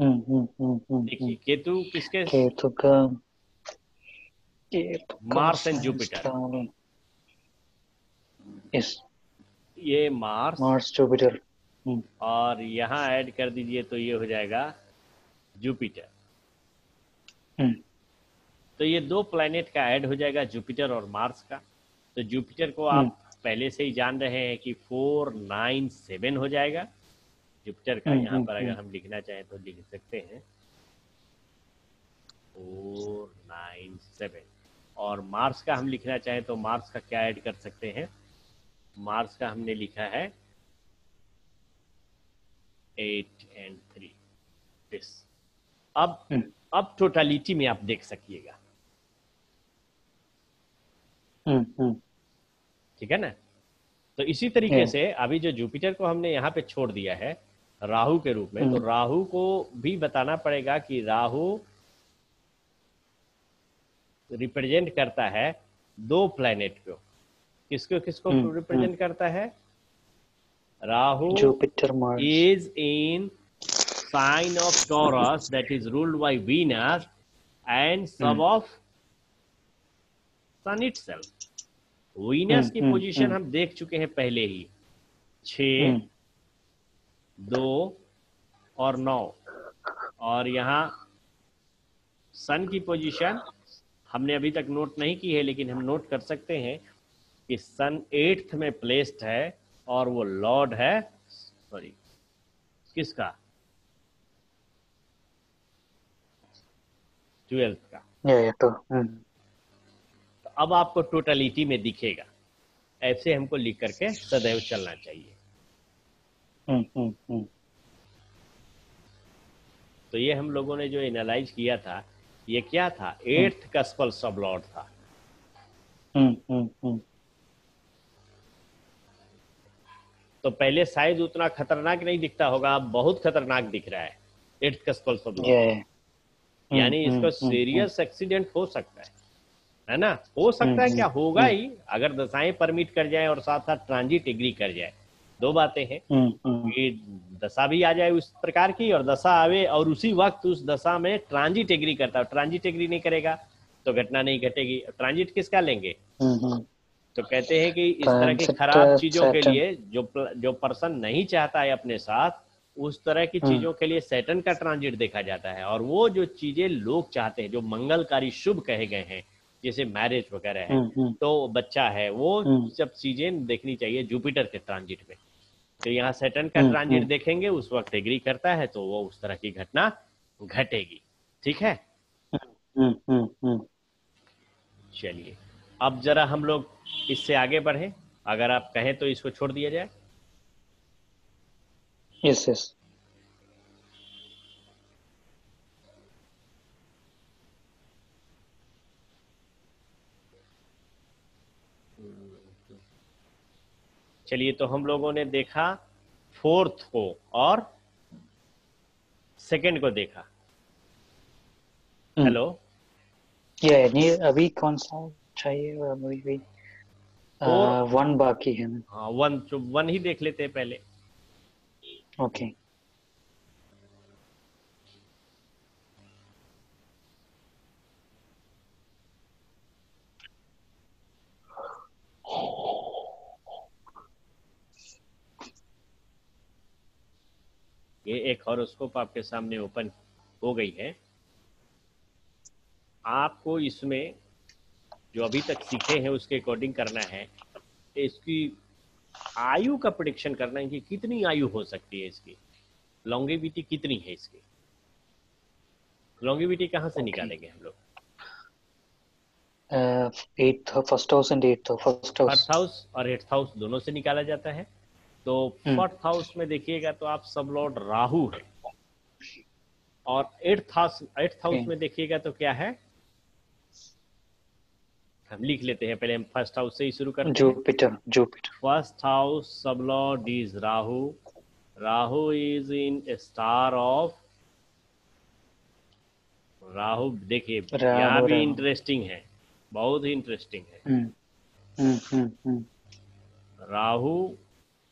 देखिए केतु किसके केतु का मार्स एंड जुपिटर ये मार्स मार्स जुपिटर और यहाँ ऐड कर दीजिए तो ये हो जाएगा जुपिटर तो ये दो प्लैनेट का ऐड हो जाएगा जुपिटर और मार्स का तो जुपिटर को हम्म। आप पहले से ही जान रहे हैं कि फोर नाइन सेवन हो जाएगा जुपिटर का हम्म, यहाँ हम्म, पर अगर हम लिखना चाहें तो लिख सकते हैं फोर नाइन सेवन और मार्स का हम लिखना चाहें तो मार्स का क्या ऐड कर सकते हैं मार्स का हमने लिखा है एट एंड थ्री अब अब टोटालिटी में आप देख सकिएगा हम्म, हम्म। ठीक है ना तो इसी तरीके हम्म। से अभी जो जुपिटर को हमने यहाँ पे छोड़ दिया है राहु के रूप में तो राहु को भी बताना पड़ेगा कि राहु रिप्रेजेंट करता है दो प्लेनेट को किसको किसको रिप्रेजेंट करता है Rahu Jupiter is in sign of Taurus that is ruled by Venus and sub of Sun itself Venus की पोजीशन हम्म, हम्म, हम्म। हम देख चुके हैं पहले ही छ दो और नौ और यहाँ सन की पोजीशन हमने अभी तक नोट नहीं की है लेकिन हम नोट कर सकते हैं कि सन एट्थ में प्लेस्ड है और वो लॉर्ड है सॉरी किसका ट्वेल्थ का ये तो अब आपको टोटलिटी में दिखेगा ऐसे हमको लिख करके सदैव चलना चाहिए हम्म, हम्म, हम्म। तो ये हम लोगों ने जो एनालाइज किया था ये क्या था एट्थ कस्पल लॉर्ड था तो पहले साइज उतना खतरनाक नहीं दिखता होगा अब बहुत खतरनाक दिख रहा है एट्थ कस्पल सबलॉट यानी इसका सीरियस एक्सीडेंट हो सकता है है ना हो सकता है हम्म, क्या हम्म, होगा हम्म। ही अगर दशाएं परमिट कर जाए और साथ साथ ट्रांजिट एग्री कर जाए दो बातें हैं कि दशा भी आ जाए उस प्रकार की और दशा आवे और उसी वक्त उस दशा में ट्रांजिट एग्री करता है ट्रांजिट एग्री नहीं करेगा तो घटना नहीं घटेगी ट्रांजिट किसका लेंगे तो कहते हैं कि इस तरह की खराब uh, चीजों के लिए जो जो पर्सन नहीं चाहता है अपने साथ उस तरह की चीजों के लिए सैटन का ट्रांजिट देखा जाता है और वो जो चीजें लोग चाहते हैं जो मंगलकारी शुभ कहे गए हैं जैसे मैरिज वगैरह है हम्म, हम्म। तो बच्चा है वो हम्म। सब चीजें देखनी चाहिए जुपिटर के ट्रांजिट में तो यहाँ सेटन का ट्रांजिट देखेंगे उस वक्त एग्री करता है तो वो उस तरह की घटना घटेगी ठीक है चलिए अब जरा हम लोग इससे आगे बढ़े अगर आप कहें तो इसको छोड़ दिया जाए यस यस चलिए तो हम लोगों ने देखा फोर्थ को और सेकंड को देखा हम्म। हेलो ये अभी कौन सा चाहिए अभी तो- वन बाकी है हाँ वन तो वन ही देख लेते हैं पहले ओके okay. ये एक हॉरोस्कोप आपके सामने ओपन हो गई है आपको इसमें जो अभी तक सीखे हैं उसके अकॉर्डिंग करना है इसकी आयु का प्रोडिक्शन करना है कि कितनी आयु हो सकती है इसकी लॉन्गेविटी कितनी है इसकी लॉन्गेविटी कहाँ से okay. निकालेंगे हम लोग first house and eighth house first house और एट्थ हाउस दोनों से निकाला जाता है तो हम्म। फोर्थ हाउस में देखिएगा तो आप सब लॉर्ड राहु है और एट्थ हाउस एट्थ हाउस में देखिएगा तो क्या है हम लिख लेते हैं पहले हम फर्स्ट हाउस से ही शुरू करते हैं Jupiter Jupiter first house sub lord is Rahu Rahu is in star of Rahu देखिए यहाँ भी इंटरेस्टिंग है बहुत ही इंटरेस्टिंग है हम्म, हम्म, राहु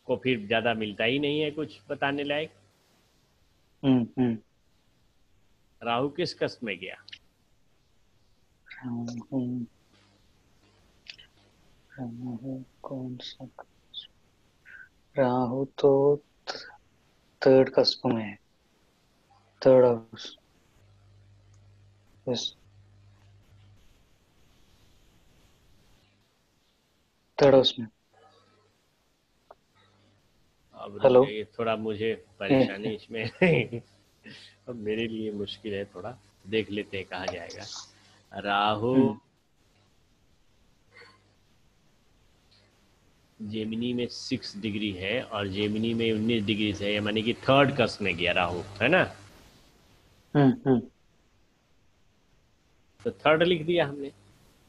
को फिर ज्यादा मिलता ही नहीं है कुछ बताने लायक हम्म, हम्म। राहु किस कष्ट में गया कौन सा राहु तो थर्ड कस्ब में है थर्ड हाउस थर्ड हाउस में अब हेलो थोड़ा मुझे परेशानी हम्म। इसमें अब मेरे लिए मुश्किल है थोड़ा देख लेते हैं कहा जाएगा राहु हम्म। जेमिनी में सिक्स डिग्री है और जेमिनी में उन्नीस डिग्री है मानी कि थर्ड कस में गया राहु है ना हम्म, तो थर्ड लिख दिया हमने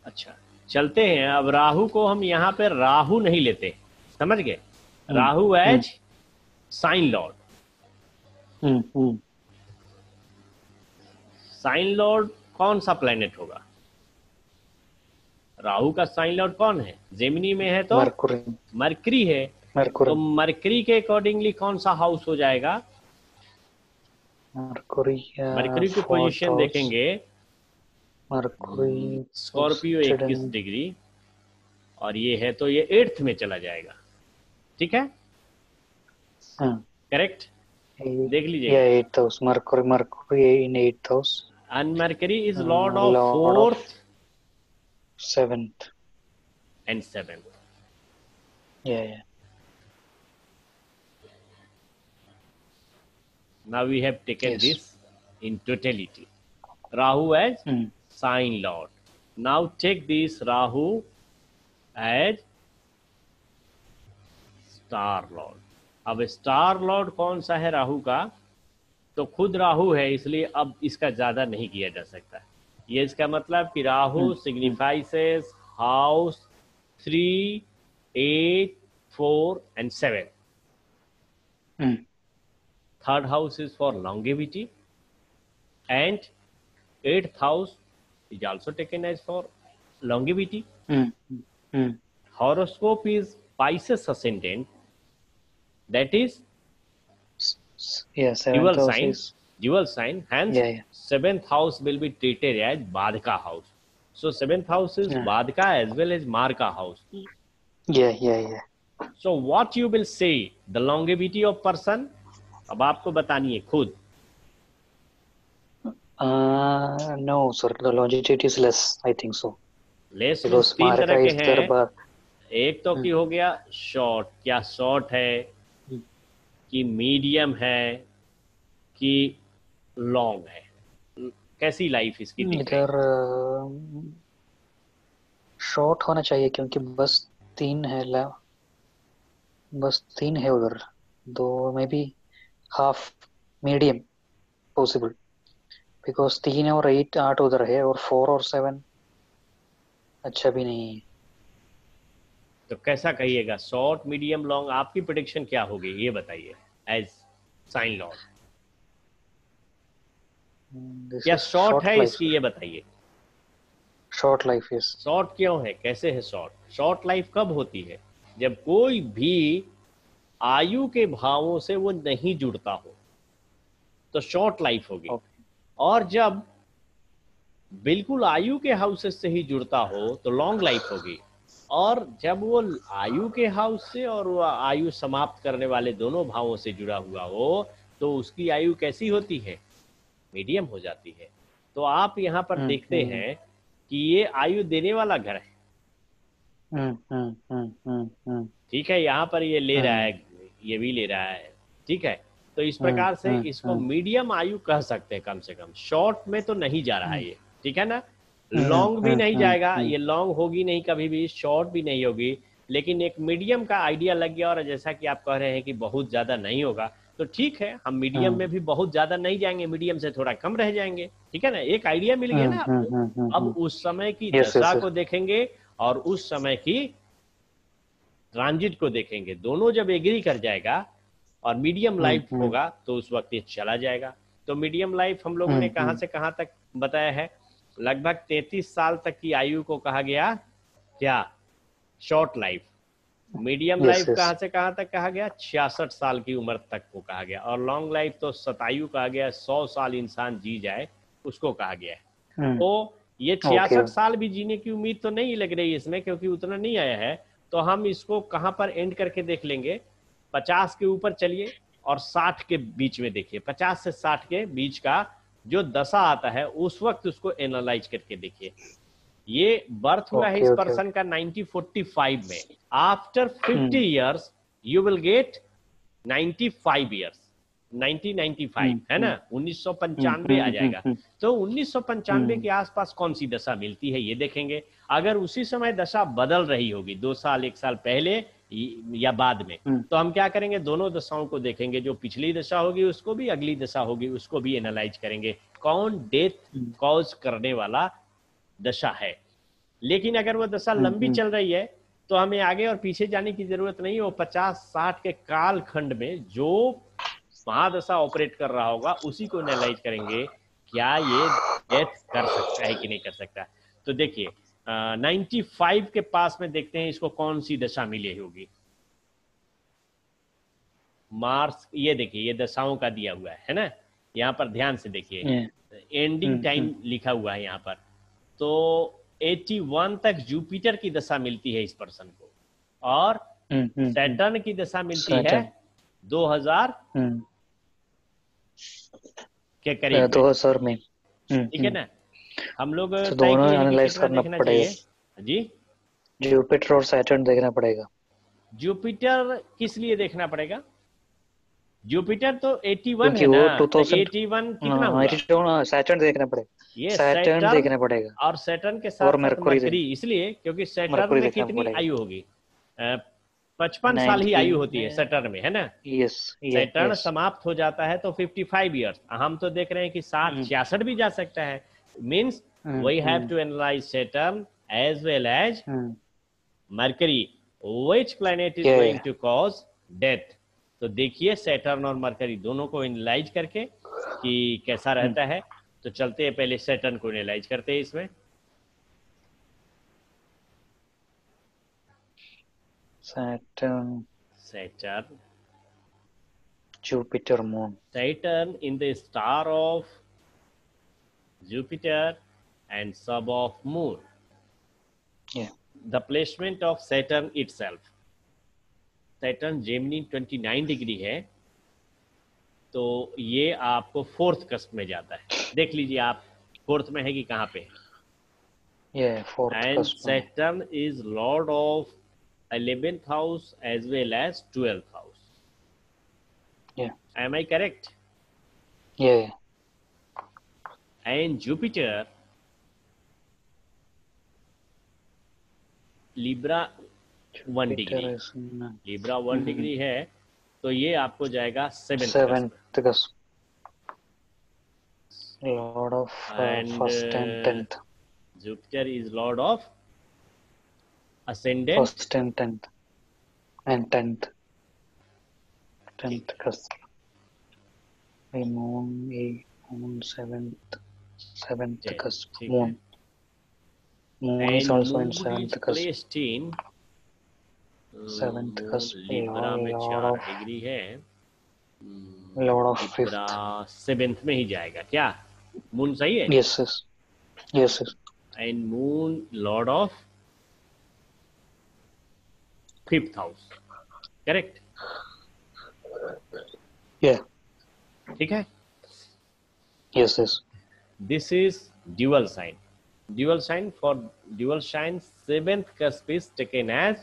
अच्छा चलते हैं अब राहु को हम यहाँ पे राहु नहीं लेते समझ गए राहु एज साइन लॉर्ड हम्म, हम्म। साइन लॉर्ड कौन सा प्लेनेट होगा राहु का साइन लॉर्ड कौन है जेमिनी में है तो मरकरी है मरकुरी तो मरकरी के अकॉर्डिंगली कौन सा हाउस हो जाएगा मरकरी मरकरी uh, की पोजीशन देखेंगे स्कॉर्पियो इक्कीस डिग्री और ये है तो ये एट्थ में चला जाएगा ठीक है करेक्ट देख लीजिए eight house Mercury Mercury in eight house and Mercury is lord of fourth seventh and seventh yeah yeah now we have taken yes. this in totality rahu as mm. sign lord now take this rahu as star lord अब star lord कौन सा है राहु का तो खुद राहु है इसलिए अब इसका ज़्यादा नहीं किया जा सकता ये इसका मतलब कि Rahu signifies house three eight four and seven third house is for longevity and eighth house is also taken as for longevity horoscope is Pisces ascendant That is yes, yeah, sign. Is... Dual sign. Hence, yeah, yeah. seventh house will be treated as badka house. So seventh house is yeah. badka as well as Marka house. Yeah, yeah, yeah. So what you will say, the longevity of person, अब आपको बतानी है खुद uh, no sir the longevity is less i think so less तीन तरह के हैं एक तो की हो गया शॉर्ट क्या शॉर्ट है कि मीडियम है कि लॉन्ग है कैसी लाइफ इसकी hmm, इधर शॉर्ट होना चाहिए क्योंकि बस तीन है बस तीन है उधर दो में भी हाफ मीडियम पॉसिबल बिकॉज तीन और एट आठ उधर है और फोर और सेवन अच्छा भी नहीं है तो कैसा कहिएगा शॉर्ट मीडियम लॉन्ग आपकी प्रोडिक्शन क्या होगी ये बताइए as साइन लॉ hmm, या शॉर्ट है इसकी ये बताइए शॉर्ट लाइफ शॉर्ट क्यों है कैसे है शॉर्ट शॉर्ट लाइफ कब होती है जब कोई भी आयु के भावों से वो नहीं जुड़ता हो तो शॉर्ट लाइफ होगी okay. और जब बिल्कुल आयु के हाउसेस से ही जुड़ता हो तो लॉन्ग लाइफ होगी और जब वो आयु के हाउस से और वो आयु समाप्त करने वाले दोनों भावों से जुड़ा हुआ हो तो उसकी आयु कैसी होती है मीडियम हो जाती है तो आप यहाँ पर हम्म, देखते हम्म। हैं कि ये आयु देने वाला घर है हम्म, ठीक है यहाँ पर ये ले रहा हाँ। है ये भी ले रहा है ठीक है तो इस हाँ, प्रकार से हाँ, इसको मीडियम आयु कह सकते हैं कम से कम शॉर्ट में तो नहीं जा रहा है ये ठीक है ना लॉन्ग hmm, भी hmm, नहीं hmm, जाएगा ये लॉन्ग होगी नहीं कभी भी शॉर्ट भी नहीं होगी लेकिन एक मीडियम का आइडिया लग गया और जैसा कि आप कह रहे हैं कि बहुत ज्यादा नहीं होगा तो ठीक है हम मीडियम में भी बहुत ज्यादा नहीं जाएंगे मीडियम से थोड़ा कम रह जाएंगे ठीक है ना एक आइडिया मिल गया ना आपको अब उस समय की दशा को देखेंगे और उस समय की ट्रांजिट को देखेंगे दोनों जब एग्री कर जाएगा और मीडियम लाइफ होगा तो उस वक्त ये चला जाएगा तो मीडियम लाइफ हम लोगों ने कहा से कहां तक बताया है लगभग 33 साल तक की आयु को कहा गया क्या शॉर्ट लाइफ मीडियम लाइफ कहा से कहा तक कहा गया छियासठ साल की उम्र तक को कहा गया और लॉन्ग लाइफ तो सतायु कहा गया सौ साल इंसान जी जाए उसको कहा गया है hmm. तो ये छियासठ साल भी जीने की उम्मीद तो नहीं लग रही इसमें क्योंकि उतना नहीं आया है तो हम इसको कहाँ पर एंड करके देख लेंगे पचास के ऊपर चलिए और साठ के बीच में देखिए पचास से साठ के बीच का जो दशा आता है उस वक्त उसको एनालाइज करके देखिए ये बर्थ हुआ है इस पर्सन का 1945 में after 50 years you will get 95 years 1995 है ना hmm. उन्नीस hmm, hmm, आ जाएगा तो उन्नीस के आसपास कौन सी दशा मिलती है ये देखेंगे अगर उसी समय दशा बदल रही होगी दो साल एक साल पहले या बाद में हम्म। तो हम क्या करेंगे दोनों दशाओं को देखेंगे जो पिछली दशा होगी उसको भी अगली दशा होगी उसको भी एनालाइज करेंगे कौन डेथ कॉज हम्म। करने वाला दशा है लेकिन अगर वो दशा हम्म, लंबी चल रही है तो हमें आगे और पीछे जाने की जरूरत नहीं है वो पचास साठ के कालखंड में जो महादशा ऑपरेट कर रहा होगा उसी को एनालाइज करेंगे क्या ये डेथ कर सकता है कि नहीं कर सकता तो देखिए नाइन्टी फाइव के पास में देखते हैं इसको कौन सी दशा मिली होगी मार्स ये देखिए ये दशाओं का दिया हुआ है है ना यहाँ पर ध्यान से देखिए एंडिंग टाइम hmm, hmm. लिखा हुआ है यहाँ पर तो 81 तक जुपिटर की दशा मिलती है इस पर्सन को और सैटर्न hmm, की दशा मिलती है 2000 के करीब दो हजार में ठीक है ना हम लोग तो दोनों एनालाइज करना पड़ेगा जी जुपिटर और सैटर्न देखना पड़ेगा जुपिटर किस लिए देखना पड़ेगा जुपिटर तो 81 है ना तो 81 कितना हाँ, हुआ सैटर्न हाँ, देखना पड़ेगा ये सैटर्न देखना पड़ेगा और सैटर्न के साथ मरकरी इसलिए क्योंकि सैटर्न में कितनी आयु होगी पचपन साल ही आयु होती है सैटर्न में है ना यस सैटर्न समाप्त हो जाता है तो 55 इयर्स हम तो देख रहे हैं कि साठ हम्म। छियासठ भी जा सकता है means hmm, we have hmm. to analyze Saturn as well as hmm. Mercury. Which planet is yeah. going to cause death? तो देखिए सैटर्न और मरकरी दोनों को एनालाइज करके कि कैसा रहता है तो चलते हैं पहले सैटर्न को एनालाइज करते हैं इसमें Saturn Saturn Jupiter Moon Saturn in the star of Jupiter and sub of moon. Yeah. The placement of Saturn itself. Saturn gemini 29 degree है तो ये आपको फोर्थ कस्प में जाता है देख लीजिए आप फोर्थ में है कि कहाँ पे and Saturn is lord of eleventh house as well as twelfth house. Yeah. Am I correct? Yeah. and Jupiter, Libra one degree Libra one degree है तो ये आपको जाएगा seven seven lord of first and tenth Jupiter is lord of ascendant first and tenth and tenth tenth cusp a moon a moon seventh seventh cusp moon. Moon is also in seventh cusp. Placed in seventh cusp. Libra में चार degree है. Lord of fifth. Seventh में ही जाएगा क्या? Moon सही है? Yes yes. Yes yes. And moon lord of fifth house. Correct. Yeah. ठीक है? Yes yes. this is dual sign dual sign for dual sign seventh cusp is taken as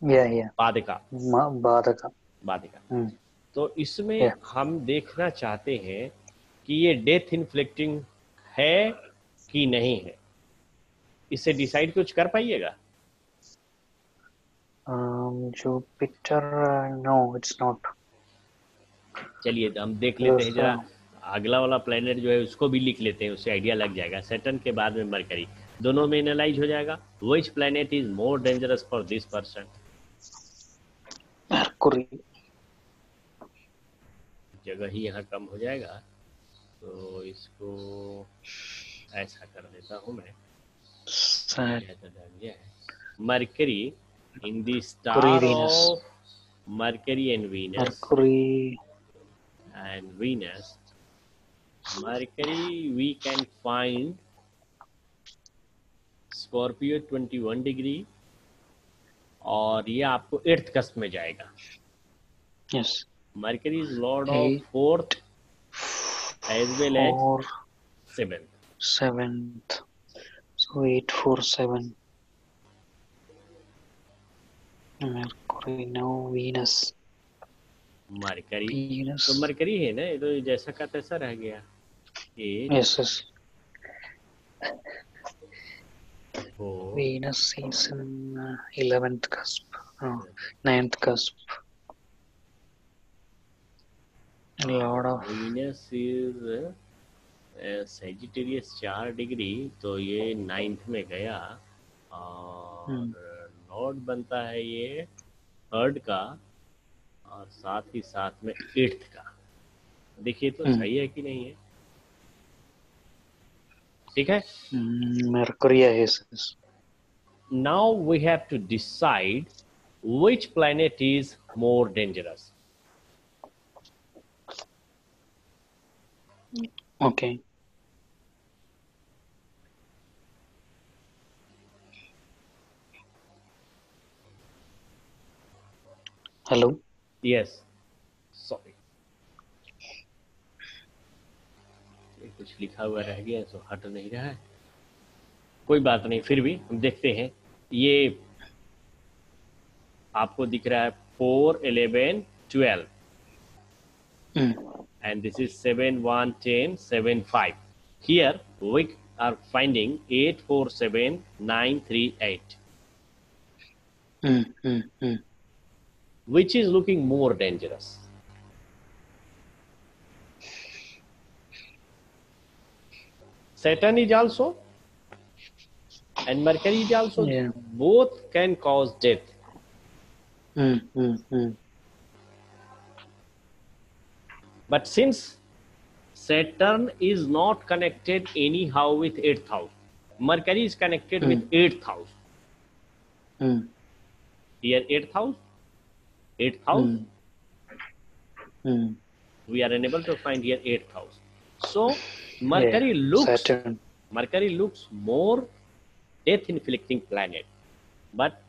yeah yeah badika badika badika hmm. तो इसमें yeah. हम देखना चाहते हैं कि ये डेथ इन्फ्लिक्टिंग है कि नहीं है इससे डिसाइड कुछ कर पाइएगा जो पिक्चर नो इट्स नॉट चलिए हम देख लेते हैं जरा अगला वाला प्लेनेट जो है उसको भी लिख लेते हैं उससे आइडिया लग जाएगा सेटन के बाद में मरकरी दोनों में एनालाइज हो जाएगा which planet is more dangerous for this person जगह ही यहाँ कम हो जाएगा तो इसको ऐसा कर देता हूँ मैं Mercury in the star of Mercury and Venus and Venus Mercury we can find Scorpio 21 degree और ये आपको एर्थ कस्ट में जाएगा yes Mercury is lord of fourth as well as seventh seventh so 847 Mercury now Venus Mercury तो Mercury है ना ये तो जैसा का तैसा रह गया eight. Yes, yes. Four. Venus is in eleventh uh, cusp. No, ninth cusp. A lot of. Venus is Sagittarius चार डिग्री तो ये नाइन्थ में गया और नॉट बनता है ये थर्ड का और साथ ही साथ में एट्थ का देखिए तो सही है कि नहीं है ठीक है mm, Mercury yes, yes. now we have to decide which planet is more dangerous okay hello yes कुछ लिखा हुआ रह गया तो हट नहीं रहा है कोई बात नहीं फिर भी हम देखते हैं ये आपको दिख रहा है four eleven twelve and this is seven one ten seven five here we are finding eight four seven nine three eight which is looking more dangerous Saturn is also, and Mercury is also. Yeah. Both can cause death. Mm, mm, mm. But since Saturn is not connected anyhow with 8th house, Mercury is connected hmm. with 8th house. Mm. Here, 8th house? 8th house? Hmm. Hmm. We are unable to find here 8th house. So Mercury yeah, looks Saturn. Mercury looks more death inflicting planet, but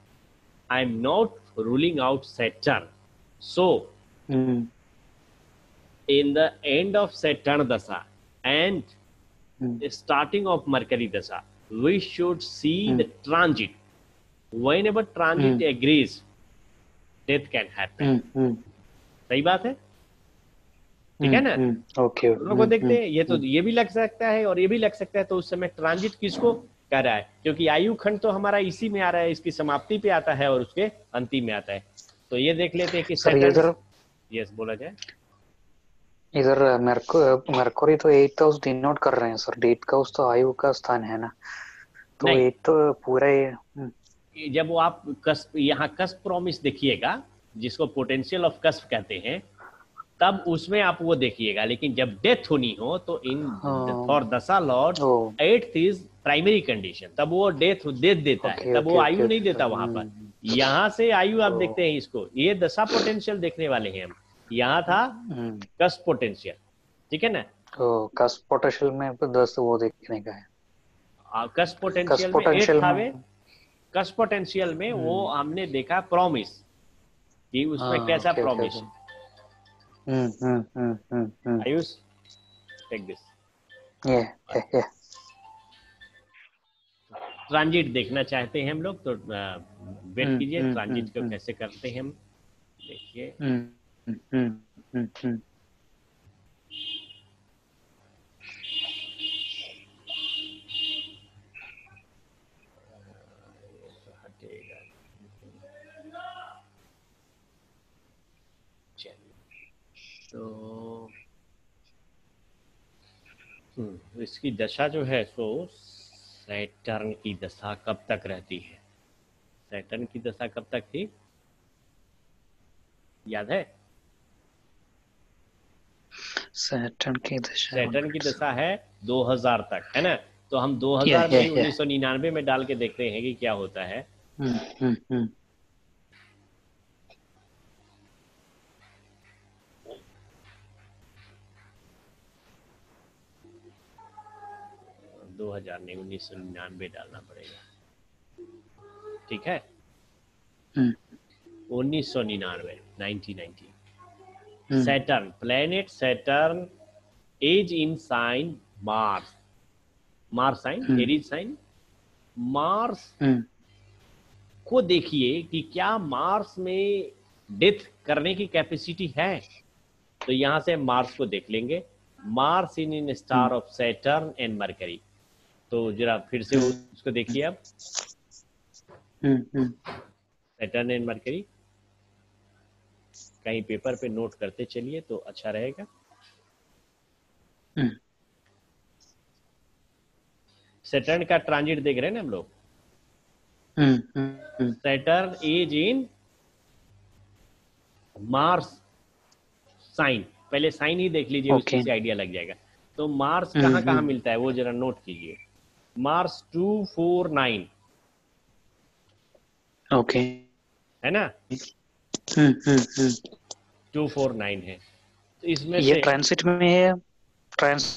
I'm not ruling out Saturn. So mm. in the end of Saturn Dasa and mm. the starting of Mercury Dasa, we should see mm. the transit. Whenever transit agrees, death can happen. सही बात है ठीक है ना हम्म, hmm, okay को हम्म, देखते हैं ये तो ये भी लग सकता है और ये भी लग सकता है तो उस समय ट्रांजिट किसको कर रहा है क्योंकि आयु खंड तो हमारा इसी में आ रहा है इसकी समाप्ति पे आता है और उसके अंतिम में आता है तो ये देख लेते हैं कि सैटर्न यस बोला जाए इधर मरकुरी तो एट हाउस डिनोट कर रहे हैं सर डेट का उस तो आयु का स्थान है ना तो ये तो पूरा जब वो आप कस्प यहाँ कस्प प्रॉमिस देखिएगा जिसको पोटेंशियल ऑफ कस्प कहते हैं तब उसमें आप वो देखिएगा लेकिन जब डेथ होनी हो तो in four dasha lord eight is primary condition तब वो डेथ डेथ देता है तब वो आयु नहीं देता वहां पर यहाँ से आयु आप देखते हैं इसको ये दशा पोटेंशियल देखने वाले हैं हम यहाँ था हम्म। कस पोटेंशियल ठीक है ना तो कस पोटेंशियल में दस वो देखने का है कस पोटेंशियल में एट था वे कस पोटेंशियल में वो हम्म। हमने देखा प्रॉमिस कि उसमें हाँ, कैसा प्रॉमिस है Mm, mm, mm, mm, mm. Ayush, take this. Yeah, yeah, yeah. Transit देखना चाहते हैं हम लोग तो वेट uh, hmm, कीजिए ट्रांजिट hmm, hmm, को कैसे करते हैं हम देखिए तो, हम्म, तो इसकी दशा जो है सो तो सैटर्न की दशा कब तक रहती है सैटर्न की दशा कब तक थी याद है सैटर्न की दशा सैटर्न की दशा है 2000 तक है ना तो हम 2000 हजार उन्नीस सौ निन्यानवे में डाल के देखते हैं कि क्या होता है हम्म, हम्म, दो हजार नहीं उन्नीस सौ निन्यानवे डालना पड़ेगा ठीक है हम्म। उन्नीस सौ निन्यानवे Saturn planet Saturn is in sign Mars Mars sign Aries sign Mars को देखिए कि क्या मार्स में डेथ करने की कैपेसिटी है तो यहां से मार्स को देख लेंगे Mars in in star of Saturn and Mercury तो जरा फिर से उसको देखिए आप सैटर्न एंड मरकरी कहीं पेपर पे नोट करते चलिए तो अच्छा रहेगा सैटर्न हम्म। का ट्रांजिट देख रहे हैं ना हम लोग Saturn is in Mars sign पहले साइन ही देख लीजिए okay. उसके आइडिया लग जाएगा तो मार्स हम्म, कहाँ कहाँ हम्म। मिलता है वो जरा नोट कीजिए Mars two four nine okay है ना हम्म, हम्म, हम्म। टू फोर नाइन है तो इसमें ये ट्रांसिट में है ट्रांस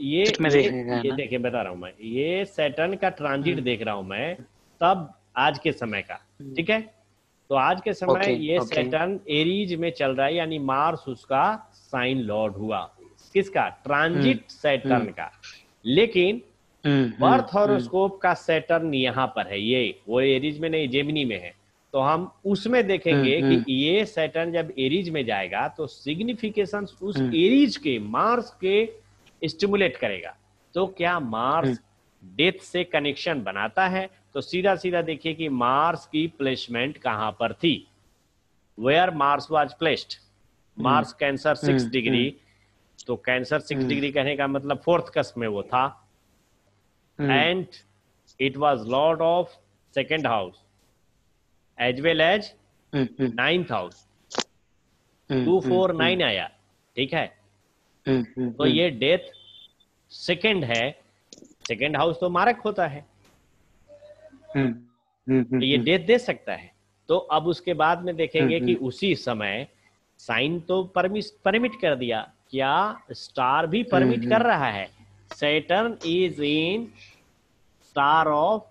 ये में ये, ये देखिए बता रहा हूँ मैं ये सैटर्न का ट्रांजिट देख रहा हूँ मैं तब आज के समय का ठीक है तो आज के समय okay, ये okay. एरीज में चल रहा है यानी मार्स उसका साइन लॉर्ड हुआ किसका ट्रांजिट सैटर्न का लेकिन हम्म, हम्म, बर्थ हम्म। हॉरोस्कोप का सेटर्न यहाँ पर है ये वो एरीज में नहीं जेमिनी में है तो हम उसमें देखेंगे कि ये सेटर्न जब एरिज में जाएगा तो सिग्निफिकेशन उस एरिज के मार्स के स्टिमुलेट करेगा तो क्या मार्स डेथ से कनेक्शन बनाता है तो सीधा सीधा देखिए कि मार्स की प्लेसमेंट कहां पर थी where Mars was placed Mars Cancer six degree तो कैंसर सिक्स डिग्री कहने का मतलब फोर्थ कस में वो था mm. and it was lord of second house as well as ninth house two four nine आया ठीक है hmm, hmm, hmm. तो ये डेथ सेकेंड है सेकेंड हाउस तो मारक होता है तो ये डेथ दे सकता है तो अब उसके बाद में देखेंगे कि उसी समय साइन तो परमिट कर दिया क्या स्टार भी परमिट कर रहा है Saturn is in star of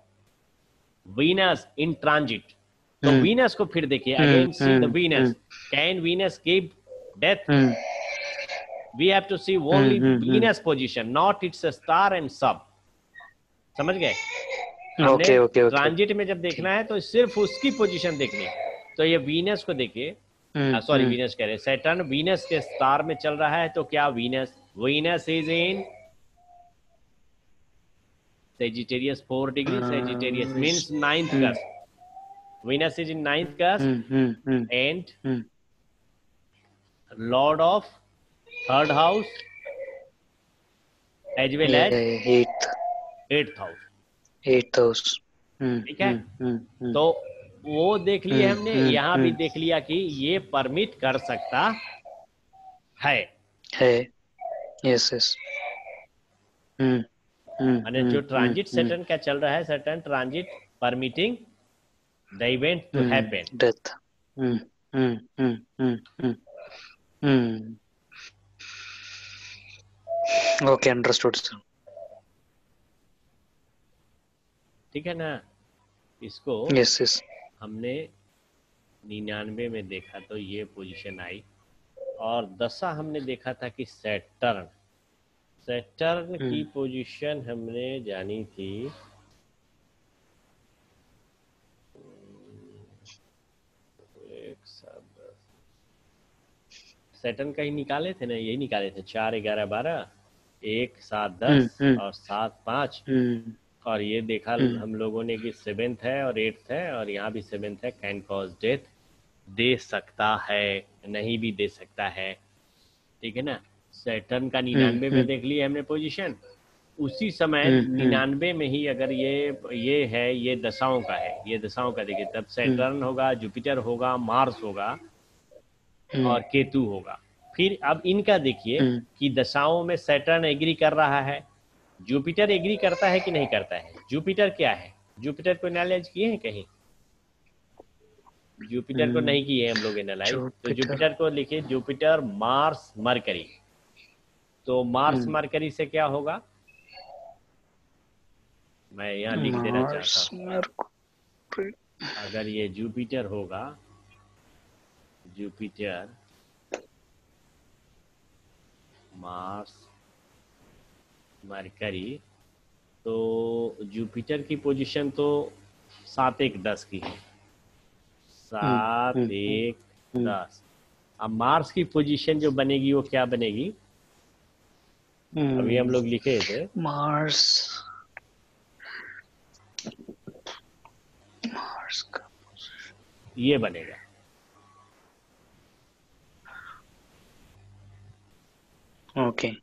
Venus in transit. तो वीनस hmm. को फिर देखिए again see the Venus can Venus give death we have to see only mm, Venus mm, position, not its a star and sub. समझ गए okay okay transit में जब देखना है तो सिर्फ उसकी पोजीशन देखनी तो ये वीनस को देखिए सॉरी वीनस ah, कह रहे सैटर्न वीनस के स्टार में चल रहा है तो क्या Venus Venus is in Sagittarius four degrees. Uh, Sagittarius means ninth mm. cusp. Venus is in ninth cusp mm, mm, mm. and mm. Lord of third house as well as eighth eighth house. Eighth house. ठीक है तो वो देख लिए हमने यहाँ भी देख लिया कि ये परमिट कर सकता है है यस यस हम्म हम्म, माने जो ट्रांजिट सेटन का चल रहा है Saturn transit permitting the event to happen death hmm hmm hmm hmm okay understood sir ठीक है ना इसको यस यस हमने निन्यानवे में देखा तो ये पोजीशन आई और दशा हमने देखा था कि सेटर्न सेटर्न की पोजीशन हम्म। हमने जानी थी सेटन का ही निकाले थे ना यही निकाले थे चार ग्यारह बारह एक सात दस हम्म, हम्म। और सात पांच और ये देखा हम लोगों ने कि सेवेंथ है और एट्थ है और यहाँ भी सेवेंथ है कैन कॉज डेथ दे सकता है नहीं भी दे सकता है ठीक है ना सैटर्न का हम्म, निन्यानवे में हम्म। देख लिया हमने पोजीशन उसी समय हम्म, निन्यानवे में ही अगर ये ये है ये दशाओं का है ये दशाओं का देखिए तब सैटर्न होगा जुपिटर होगा मार्स होगा और केतु होगा फिर अब इनका देखिए कि दशाओं में सैटर्न एग्री कर रहा है जुपिटर एग्री करता है कि नहीं करता है जुपिटर क्या है जुपिटर को एनालाइज किए हैं कहीं जुपिटर को नहीं किए हम लोग एनालाइज तो जुपिटर को लिखिए जुपिटर मार्स मरकरी तो मार्स हम्म। मरकरी से क्या होगा मैं यहाँ लिख देना चाहता हूँ अगर ये जुपिटर होगा जुपिटर मार्स मरकरी तो जुपिटर की पोजीशन तो सात एक दस की है सात हम्म, हम्म, एक दस अब मार्स की पोजीशन जो बनेगी वो क्या बनेगी हम्म। अभी हम लोग लिखे थे मार्स मार्स का ये बनेगा ओके okay.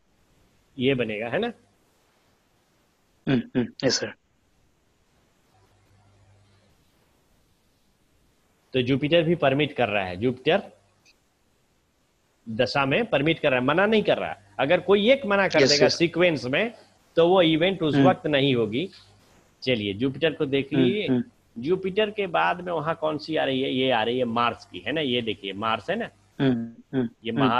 ये बनेगा है ना हम्म यस हम्म, सर तो जुपिटर भी परमिट कर रहा है जुपिटर दशा में परमिट कर रहा है मना नहीं कर रहा है अगर कोई एक मना कर yes, देगा yes. सीक्वेंस में तो वो इवेंट उस hmm. वक्त नहीं होगी चलिए जुपिटर को देख hmm, लीजिए जुपिटर hmm. के बाद में वहां कौन सी आ रही है ये आ रही है मार्स की है ना ये देखिए मार्स है ना ये महा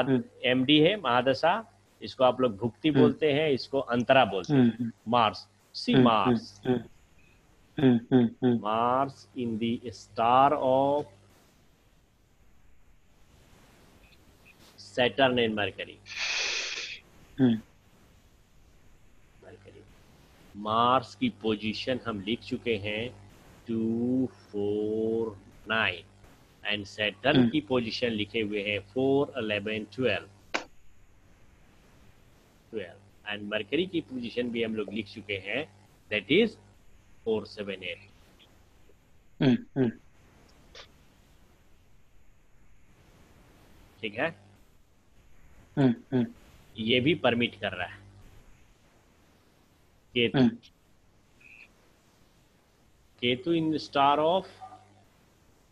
एम डी है महादशा इसको आप लोग भुक्ति बोलते हैं इसको अंतरा बोलते हैं Mars see Mars Mars in star of Saturn and Mercury Mars hmm. की पोजीशन हम लिख चुके हैं two four nine and Saturn की पोजीशन लिखे हुए हैं four eleven twelve twelve and Mercury की पोजीशन भी हम लोग लिख चुके हैं that is four seven eight ठीक है हुँ, हम्म, हुँ. हम्म। ये भी परमिट कर रहा है Ketu hmm. Ketu in star of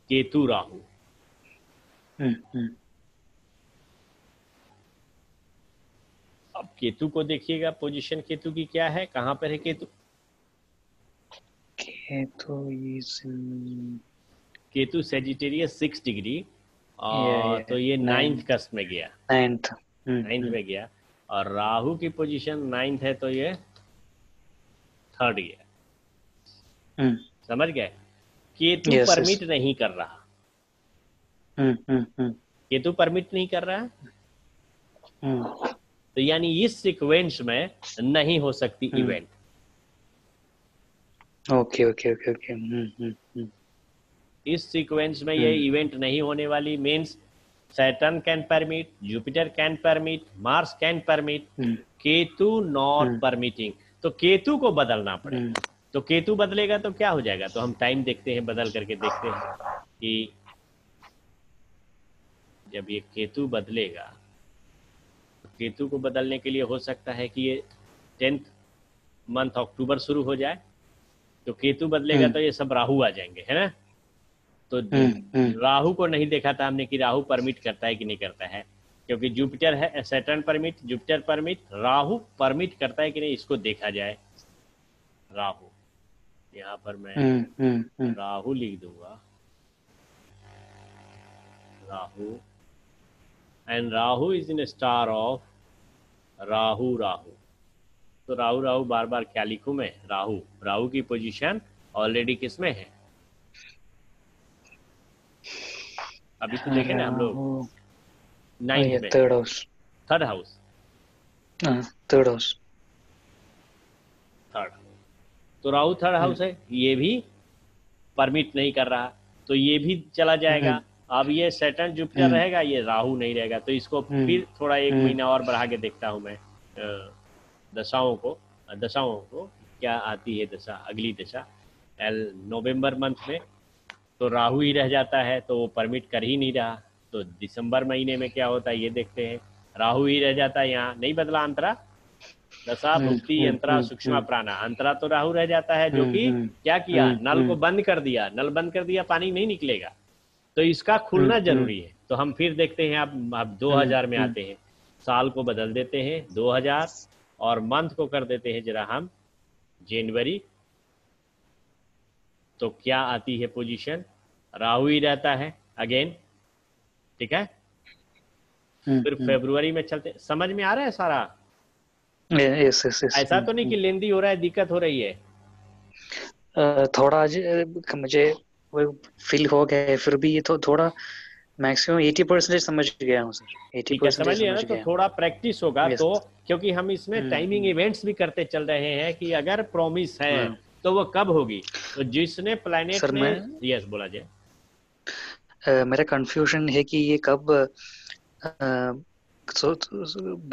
Ketu Rahu hmm, hmm. अब केतु को देखिएगा पोजीशन केतु की क्या है कहाँ पर है Ketu Ketu Ketu Sagittarius six degree और तो ये नाइन्थ कस्ट में गया नाइन्थ नाइन्थ हम्म, में हम्म। गया और राहु की पोजीशन नाइन्थ है तो ये थर्ड हम्म। ईयर समझ गए केतु yes, परमिट yes. नहीं कर रहा केतु परमिट नहीं कर रहा तो यानी इस सीक्वेंस में नहीं हो सकती event okay okay okay okay इस सीक्वेंस में ये इवेंट नहीं होने वाली means Saturn can permit Jupiter can permit Mars can permit Ketu not permitting तो केतु को बदलना पड़ेगा hmm. तो केतु बदलेगा तो क्या हो जाएगा तो हम टाइम देखते हैं बदल करके देखते हैं कि जब ये केतु बदलेगा तो केतु को बदलने के लिए हो सकता है कि ये टेंथ मंथ अक्टूबर शुरू हो जाए तो केतु बदलेगा hmm. तो ये सब राहु आ जाएंगे है ना तो हम्म, हम्म। राहु को नहीं देखा था हमने कि राहु परमिट करता है कि नहीं करता है क्योंकि जुपिटर है Saturn permit Jupiter permit Rahu permit करता है कि नहीं इसको देखा जाए राहु यहाँ पर मैं हम्म, राहु लिख दूंगा Rahu and Rahu is in star of Rahu Rahu तो राहु राहु बार बार क्या लिखू मैं राहु राहु की पोजीशन ऑलरेडी किसमें है अभी तो देखे ना हम लोग third house third house third house third तो राहु थर्ड हाउस है ये भी परमिट नहीं कर रहा तो ये भी चला जाएगा हाँ। अब ये सेटन जुपिटर हाँ। रहेगा ये राहु नहीं रहेगा तो इसको हाँ। फिर थोड़ा एक महीना और बढ़ा के देखता हूँ मैं दशाओं को दशाओं को क्या आती है दशा अगली दशा एल नवंबर मंथ में तो राहु ही रह जाता है तो वो परमिट कर ही नहीं रहा तो दिसंबर महीने में क्या होता है ये देखते हैं राहु ही रह जाता है यहाँ नहीं बदला अंतरा दशा भुक्ति अंतरा सूक्ष्म प्राणा अंतरा तो राहु रह जाता है जो कि क्या किया नल को बंद कर दिया नल बंद कर दिया पानी नहीं निकलेगा तो इसका खुलना जरूरी है तो हम फिर देखते हैं अब अब 2000 में आते हैं साल को बदल देते हैं 2000 और मंथ को कर देते हैं जरा हम जनवरी तो क्या आती है पोजीशन राहु ही रहता है अगेन ठीक है हम्म, फिर हम्म। फेब्रुवरी में चलते समझ में आ रहा है सारा यस यस ऐसा तो नहीं कि हम्म। लेंदी हो रहा है दिक्कत हो रही है थोड़ा मुझे फील हो गया है फिर भी ये तो थोड़ा मैक्सिमम 80 परसेंट समझ गया हूँ सर 80 समझ ना तो थोड़ा प्रैक्टिस होगा तो क्योंकि हम इसमें टाइमिंग इवेंट्स भी करते चल रहे हैं कि अगर प्रॉमिस है तो वो कब होगी तो जिसने प्लेनेट यस बोला जाए मेरा कंफ्यूजन है कि ये कब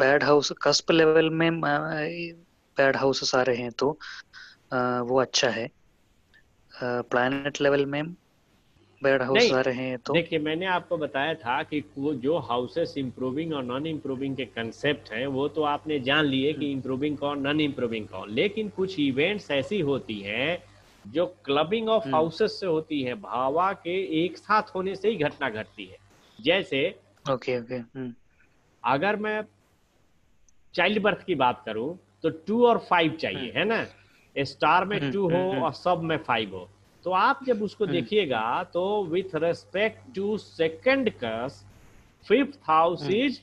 बैड हाउस कस्प लेवल में बैड हाउस रहे हैं तो आ, वो अच्छा है प्लैनेट लेवल में बैड हाउस आ रहे हैं तो देखिए मैंने आपको बताया था कि वो जो हाउसेस इम्प्रूविंग और नॉन इम्प्रूविंग के कंसेप्ट हैं वो तो आपने जान लिए कि इम्प्रूविंग हम्म। कौन नॉन इम्प्रूविंग कौन लेकिन कुछ इवेंट्स ऐसी होती हैं जो क्लबिंग ऑफ हम्म। हाउसेस से होती है भावा के एक साथ होने से ही घटना घटती है जैसे ओके ओके हम्म। अगर मैं चाइल्ड बर्थ की बात करूं तो टू और फाइव चाहिए हम्म। है ना स्टार में टू हो और सब में फाइव हो तो आप जब उसको देखिएगा तो with respect to second cusp fifth house is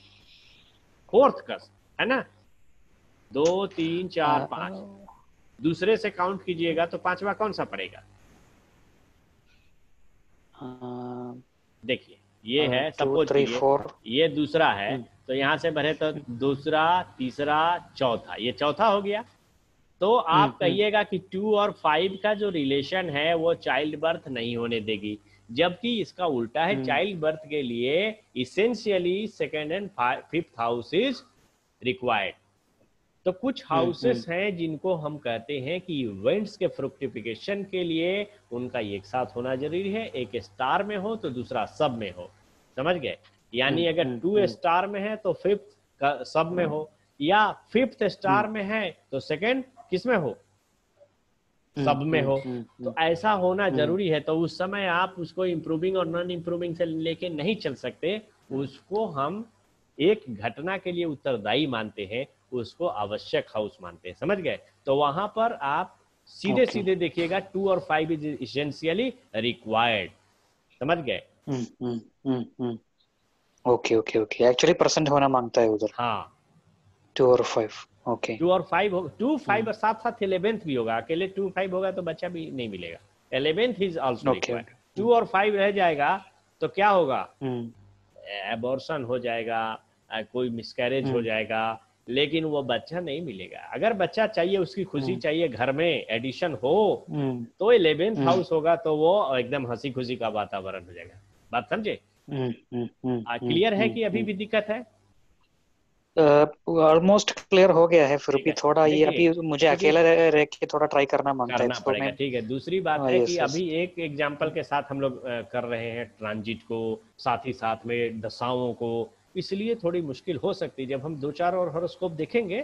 fourth cusp है ना दो तीन चार पांच दूसरे से काउंट कीजिएगा तो पांचवा कौन सा पड़ेगा हाँ। देखिए ये आ, हाँ, है सपोज ये दूसरा है हम्म। तो यहां से भरे तो दूसरा तीसरा चौथा ये चौथा हो गया तो हम्म, आप हम्म। कहिएगा कि टू और फाइव का जो रिलेशन है वो चाइल्ड बर्थ नहीं होने देगी जबकि इसका उल्टा है चाइल्ड बर्थ के लिए essentially second and fifth house is required तो कुछ हाउसेस हम्म, हम्म। हैं जिनको हम कहते हैं कि इवेंट्स के फ्रुक्टिफिकेशन के लिए उनका एक साथ होना जरूरी है एक स्टार में हो तो दूसरा सब में हो समझ गए यानी हम्म, अगर टू स्टार में है तो फिफ्थ सब में हो या फिफ्थ स्टार में है तो सेकंड किस में हो सब में हो तो ऐसा होना जरूरी है तो उस समय आप उसको इम्प्रूविंग और नॉन इम्प्रूविंग से लेके नहीं चल सकते उसको हम एक घटना के लिए उत्तरदायी मानते हैं उसको आवश्यक हाउस मानते हैं समझ गए तो वहां पर आप सीधे okay. सीधे देखिएगा टू और फाइव इज इसेंशियली रिक्वायर्ड समझ गए okay okay okay actually percent होना मांगता है उधर हाँ टू और फाइव ओके टू और फाइव टू फाइव और साथ साथ इलेवेंथ भी होगा अकेले टू फाइव होगा तो बच्चा भी नहीं मिलेगा इलेवेंथ इज ऑल्सो टू और फाइव रह जाएगा तो क्या होगा एबोर्सन हम्म। हो जाएगा कोई मिसकैरेज हो हम्म। जाएगा लेकिन वो बच्चा नहीं मिलेगा अगर बच्चा चाहिए उसकी खुशी हम्म। चाहिए घर में एडिशन हो हम्म। तो इलेवेंथ हाउस हम्म। होगा तो वो एकदम हंसी खुशी का वातावरण हो जाएगा बात समझे क्लियर है कि अभी भी दिक्कत है ऑलमोस्ट uh, क्लियर हो गया है फिर भी थोड़ा ये अभी मुझे अकेला रह के थोड़ा ट्राई करना मांगता है पड़ेगा ठीक है दूसरी बात हाँ, है कि अभी एक एग्जांपल के साथ हम लोग कर रहे हैं ट्रांजिट को साथ ही साथ में दशाओं को इसलिए थोड़ी मुश्किल हो सकती है जब हम दो चार और हॉरोस्कोप देखेंगे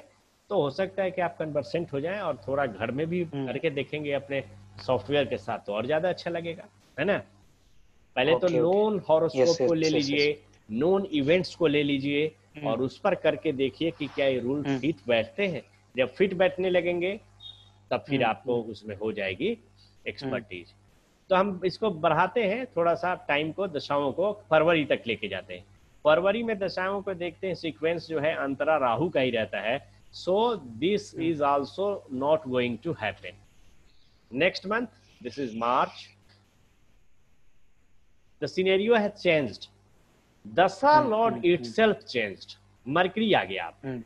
तो हो सकता है कि आप कन्वर्सेंट हो जाएं और थोड़ा घर में भी हम्म। करके देखेंगे अपने सॉफ्टवेयर के साथ तो और ज्यादा अच्छा लगेगा है ना पहले तो okay, तो नोन okay. हॉरोस्कोप yes, को ले लीजिए नोन इवेंट्स को ले लीजिए और उस पर करके देखिए कि क्या ये रूल फिट हम्म। बैठते हैं जब फिट बैठने लगेंगे तब फिर हम्म, आपको उसमें हो जाएगी एक्सपर्टीज तो हम इसको बढ़ाते हैं थोड़ा सा टाइम को दशाओं को फरवरी तक लेके जाते हैं फरवरी में दशाओं को देखते हैं सीक्वेंस जो है अंतरा राहु का ही रहता है so this is also not going to happen next month this is March the scenario है चेंज्ड दशा hmm, lord hmm, hmm. Itself changed Mercury आ गया आप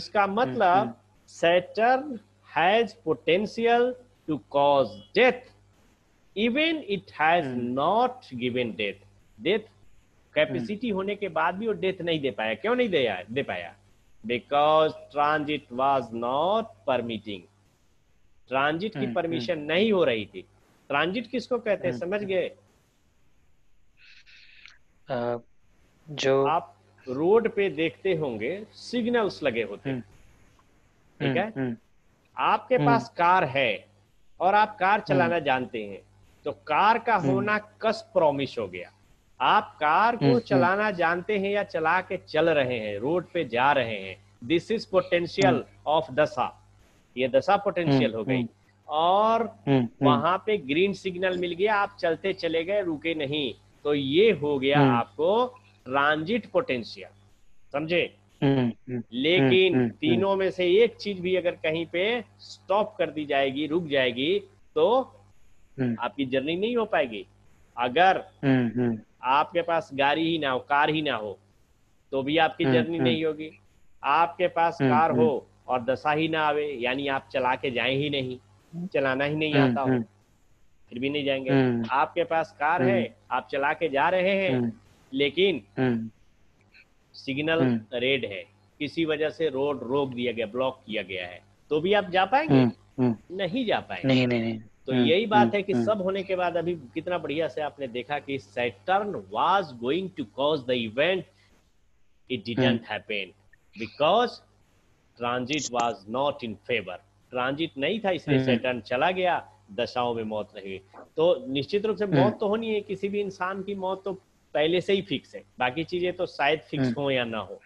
इसका मतलब Saturn has potential to cause death even it has not given death death capacity hmm. होने के बाद भी वो डेथ नहीं दे पाया क्यों नहीं दे, दे पाया because transit was not permitting transit की परमिशन हम्म, हम्म। नहीं हो रही थी ट्रांजिट किसको कहते हैं समझ गए जो आप रोड पे देखते होंगे सिग्नल्स लगे होते हैं ठीक है आपके पास कार है और आप कार चलाना जानते हैं तो कार का होना कस प्रॉमिस हो गया आप कार को हम्म, हम्म। चलाना जानते हैं या चला के चल रहे हैं रोड पे जा रहे हैं दिस इज पोटेंशियल ऑफ दशा ये दशा पोटेंशियल हम्म, हो गई और वहां पे ग्रीन सिग्नल मिल गया आप चलते चले गए रुके नहीं तो ये हो गया आपको ट्रांजिट पोटेंशियल समझे लेकिन तीनों में से एक चीज भी अगर कहीं पे स्टॉप कर दी जाएगी रुक जाएगी तो आपकी जर्नी नहीं हो पाएगी अगर आपके पास गाड़ी ही ना हो कार ही ना हो तो भी आपकी हम्म, जर्नी नहीं हम्म। होगी आपके पास हम्म, कार हो और दशा ही ना आवे यानी आप चला के जाए ही नहीं चलाना ही नहीं आता हो फिर भी नहीं जाएंगे आपके पास कार है आप चला के जा रहे हैं लेकिन सिग्नल रेड है किसी वजह से रोड रोक दिया गया ब्लॉक किया गया है तो भी आप जा पाएंगे नहीं जा पाएंगे नहीं नहीं, नहीं। तो हाँ, यही हाँ, बात है कि हाँ। सब होने के बाद अभी कितना बढ़िया से आपने देखा कि Saturn was going to cause the event it didn't happen because transit was not in favour transit नहीं था इसलिए सैटर्न चला गया दशाओं में मौत रही तो निश्चित रूप से मौत तो होनी है किसी भी इंसान की मौत तो पहले से ही फिक्स है बाकी चीजें तो शायद फिक्स हो या ना हो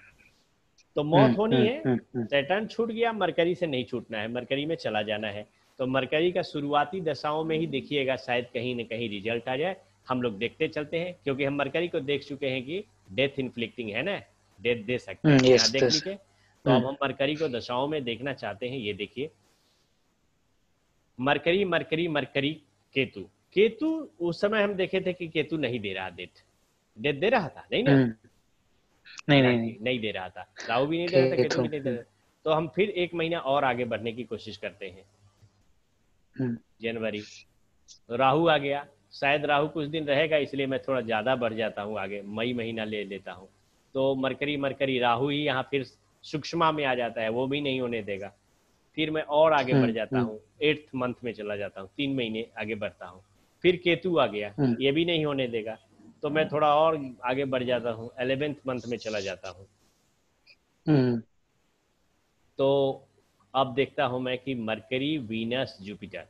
तो मौत होनी है सैटर्न छूट गया मरकरी से नहीं छूटना है मरकरी में चला जाना है तो मरकरी का शुरुआती दशाओं में ही देखिएगा शायद कहीं ना कहीं रिजल्ट आ जाए हम लोग देखते चलते हैं क्योंकि हम मरकरी को देख चुके हैं कि डेथ इनफ्लिक्टिंग है ना डेथ दे सकते हैं हम्म, यहाँ देख लीजिए तो अब हम्म। हम मरकरी को दशाओं में देखना चाहते हैं ये देखिए Mercury Mercury Mercury Ketu Ketu उस समय हम देखे थे कि केतु नहीं दे रहा डेथ डेथ दे रहा था नहीं ना हम्म। नहीं नहीं नहीं, नहीं दे रहा था राहु भी नहीं दे रहा था केतु भी नहीं दे रहा तो हम फिर एक महीना और आगे बढ़ने की कोशिश करते हैं हम्म। जनवरी राहु आ गया शायद राहु कुछ दिन रहेगा इसलिए मैं थोड़ा ज़्यादा बढ़ जाता हूँ आगे मई महीना ले लेता हूँ तो मरकरी मरकरी राहु ही यहाँ फिर सूक्ष्मा में आ जाता है वो भी नहीं होने देगा फिर मैं और आगे हम्म, बढ़ जाता हम्म। हूँ एट्थ मंथ में चला जाता हूँ तीन महीने आगे बढ़ता हूँ फिर केतु आ गया ये भी नहीं होने देगा तो मैं थोड़ा और आगे बढ़ जाता हूँ एलेवेंथ मंथ में चला जाता हूँ तो अब देखता हूं मैं कि मरकरी वीनस जुपिटर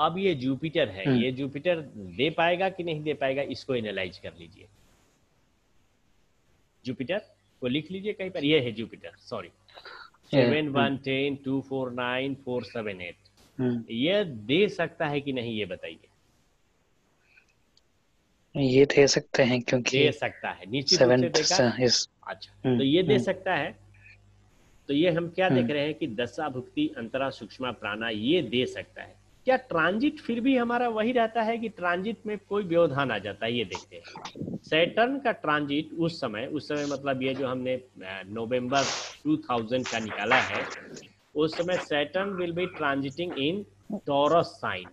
अब ये जुपिटर है हम्म। ये जुपिटर दे पाएगा कि नहीं दे पाएगा इसको एनालाइज कर लीजिए जुपिटर को लिख लीजिए कहीं पर ये है Jupiter sorry seven one hmm. Ten two four nine four seven eight hmm. ये दे सकता है कि नहीं ये बताइए ये दे सकते हैं क्योंकि दे सकता है निश्चित अच्छा तो ये दे सकता है तो ये हम क्या देख हम्म। रहे हैं कि दशा भुक्ति अंतरा सूक्ष्म प्राणा ये दे सकता है क्या ट्रांजिट फिर भी हमारा वही रहता है कि ट्रांजिट में कोई व्यवधान आ जाता है ये देखते हैं सैटर्न का ट्रांजिट उस समय उस समय मतलब ये जो हमने नवंबर 2000 का निकाला है उस समय Saturn will be transiting in Taurus sign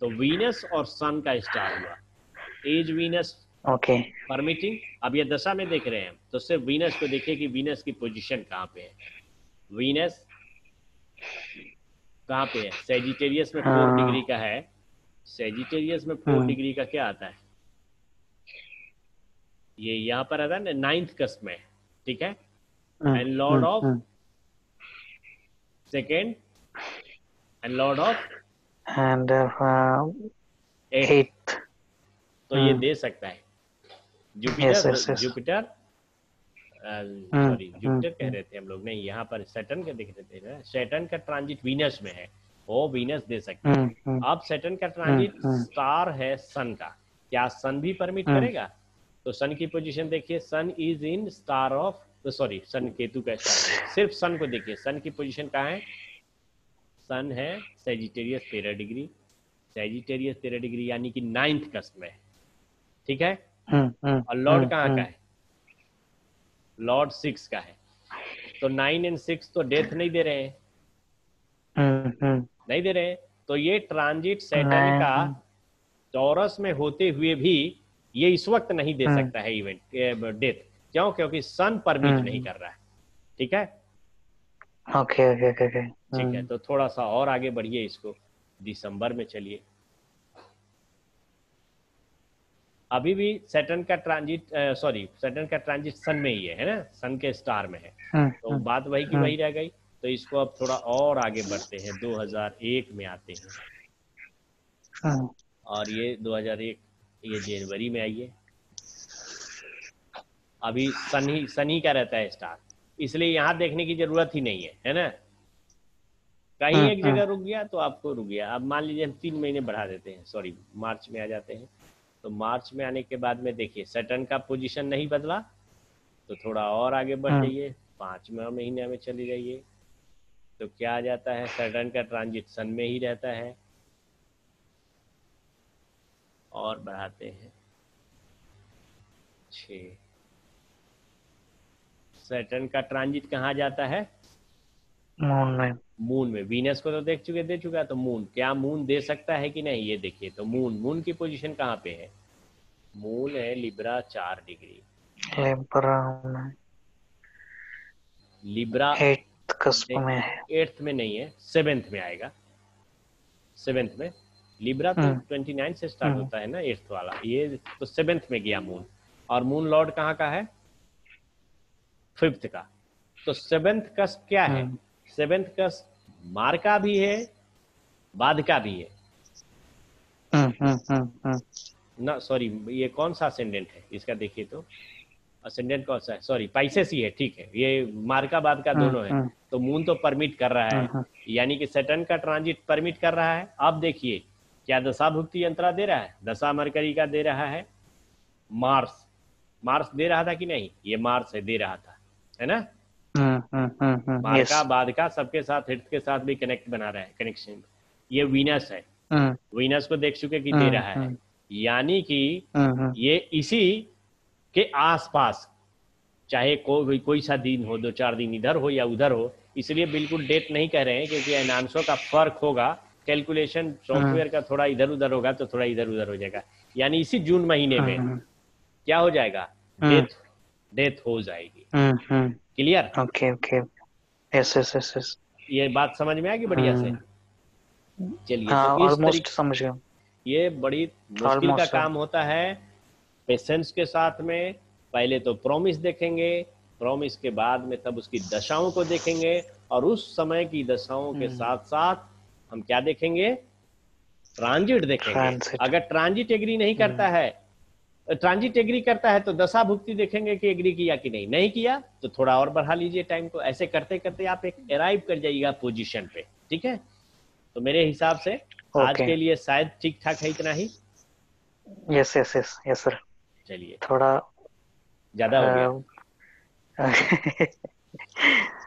तो वीनस और सन का स्टार हुआ एज वीनस ओके परमिटिंग अब ये दशा में देख रहे हैं तो सिर्फ वीनस को देखिए कि वीनस की पोजिशन कहाँ पे है वीनस कहाँ पे है सेजिटेरियस में फोर डिग्री हाँ। का है सेजिटेरियस में फोर डिग्री हाँ। का क्या आता है ये यहाँ पर आता है ना नाइन्थ कस्ट में ठीक है and lord of second and lord of and eight तो ये हाँ। दे सकता है जुपिटर जुपिटर सॉरी जुपिटर हाँ, हाँ, कह हाँ। रहे थे हम लोग नहीं यहाँ पर सेटन का देख रहे थे सेटन का ट्रांजिट वीनस में है वो वीनस दे सकते हैं अब सेटन का ट्रांजिट स्टार है सन का क्या सन भी परमिट करेगा तो सन की पोजीशन देखिए Sun is in star of sorry Sun Ketu का स्टार सिर्फ सन को देखिए सन की पोजीशन कहा है सन है सेजिटेरियस तेरह डिग्री सेजिटेरियस तेरह डिग्री यानी कि नाइन्थ कस्ट में ठीक है और लॉर्ड कहाँ का है लॉर्ड सिक्स का है तो नाइन एंड सिक्स तो डेथ नहीं दे रहे हैं नहीं दे रहे हैं तो ये ट्रांजिट सैटन का चौरस हाँ, हाँ। में होते हुए भी ये इस वक्त नहीं दे हाँ। सकता है इवेंट डेथ क्यों क्योंकि सन परमिट नहीं कर रहा है ठीक है ओके ओके ओके ठीक है तो थोड़ा सा और आगे बढ़िए इसको दिसंबर में चलिए अभी भी सेटन का ट्रांजिट सॉरी सेटन का ट्रांजिट सन में ही है है ना सन के स्टार में है हाँ, तो हाँ। बात वही की हाँ, वही रह गई तो इसको अब थोड़ा और आगे बढ़ते हैं 2001 में आते हैं हाँ, और ये 2001 ये जनवरी में आई है अभी सन ही सन ही का रहता है स्टार इसलिए यहाँ देखने की जरूरत ही नहीं है है ना कहीं हाँ, एक जगह हाँ। रुक गया तो आपको रुक गया अब मान लीजिए हम तीन महीने बढ़ा देते हैं सॉरी मार्च में आ जाते हैं तो मार्च में आने के बाद में देखिए सटन का पोजीशन नहीं बदला तो थोड़ा और आगे बढ़ हाँ। जाइए हाँ। पांचवा महीने में चली जाइए तो क्या आ जाता है सटन का ट्रांजिट सन में ही रहता है और बढ़ाते हैं छ सेटन का ट्रांजिट कहाँ जाता है मून में मून में वीनस को तो देख चुके दे चुका है तो मून क्या मून दे सकता है कि नहीं ये देखिए तो मून मून की पोजीशन कहाँ पे है मून है लिब्रा चार डिग्री लिब्रा एट्थ में नहीं है सेवेंथ में आएगा सेवेंथ में लिब्रा तो ट्वेंटी हम्म। नाइन से स्टार्ट हम्म। होता है ना एट्थ वाला ये तो सेवेंथ में गया मून और मून लॉर्ड कहाँ का है फिफ्थ का तो सेवेंथ का क्या है सेवेंथ हम्म। का मार का भी है बाद का भी है हम्म, हम्म, हम्म, ना सॉरी ये कौन सा असेंडेंट है इसका देखिए तो असेंडेंट कौन सा है सॉरी पाइसेस ही है ठीक है ये मार का बाद का दोनों है तो मून तो परमिट कर रहा है यानी कि सेटन का ट्रांजिट परमिट कर रहा है अब देखिए क्या दशा भुक्ति यंत्रा दे रहा है दशा मरकरी का दे रहा है मार्स मार्स दे रहा था कि नहीं ये मार्स है दे रहा था है ना मार्का हम्म, हम्म, हम्म, बाधका सबके साथ हिट के साथ भी कनेक्ट बना रहा है कनेक्शन ये वीनस है वीनस को देख चुके कि दे रहा है यानी कि ये इसी के आसपास चाहे को, कोई कोई सा दिन हो दो चार दिन इधर हो या उधर हो इसलिए बिल्कुल डेट नहीं कह रहे हैं क्योंकि एनांसो का फर्क होगा कैलकुलेशन सॉफ्टवेयर का थोड़ा इधर उधर होगा तो थोड़ा इधर उधर हो जाएगा यानी इसी जून महीने में क्या हो जाएगा डेथ डेथ हो जाएगी clear okay okay yes yes yes yes ये बात समझ में आएगी बढ़िया से हम्म। चलिए ऑलमोस्ट हाँ, तो समझ गया ये बड़ी मुश्किल का काम हाँ। होता है पेशेंस के साथ में पहले तो प्रोमिस देखेंगे प्रोमिस के बाद में तब उसकी दशाओं को देखेंगे और उस समय की दशाओं के हम्म। साथ साथ हम क्या देखेंगे ट्रांजिट देखेंगे अगर ट्रांजिट एग्री नहीं हम्म। करता है ट्रांजिट एग्री करता है तो दशा भुक्ति देखेंगे कि एग्री किया कि नहीं नहीं किया तो थोड़ा और बढ़ा लीजिए टाइम को ऐसे करते करते आप एक अराइव कर जाइएगा पोजीशन पे ठीक है तो मेरे हिसाब से okay. आज के लिए शायद ठीक ठाक है इतना ही yes yes yes yes sir चलिए थोड़ा ज्यादा हो गया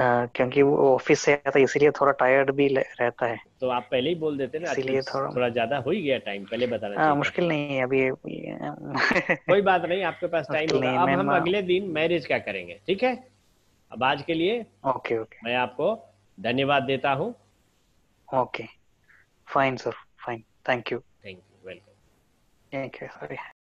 क्योंकि वो ऑफिस से आता है इसीलिए थोड़ा टायर्ड भी रहता है तो आप पहले ही बोल देते ना इसीलिए मतलब थोड़ा थोड़ा ज्यादा हो ही गया टाइम पहले बता रहे हाँ, मुश्किल नहीं है अभी कोई बात नहीं आपके पास टाइम होगा अब हम हाँ। अगले दिन मैरिज क्या करेंगे ठीक है अब आज के लिए ओके ओके मैं आपको धन्यवाद देता हूँ okay fine sir fine thank you thank you welcome thank you sorry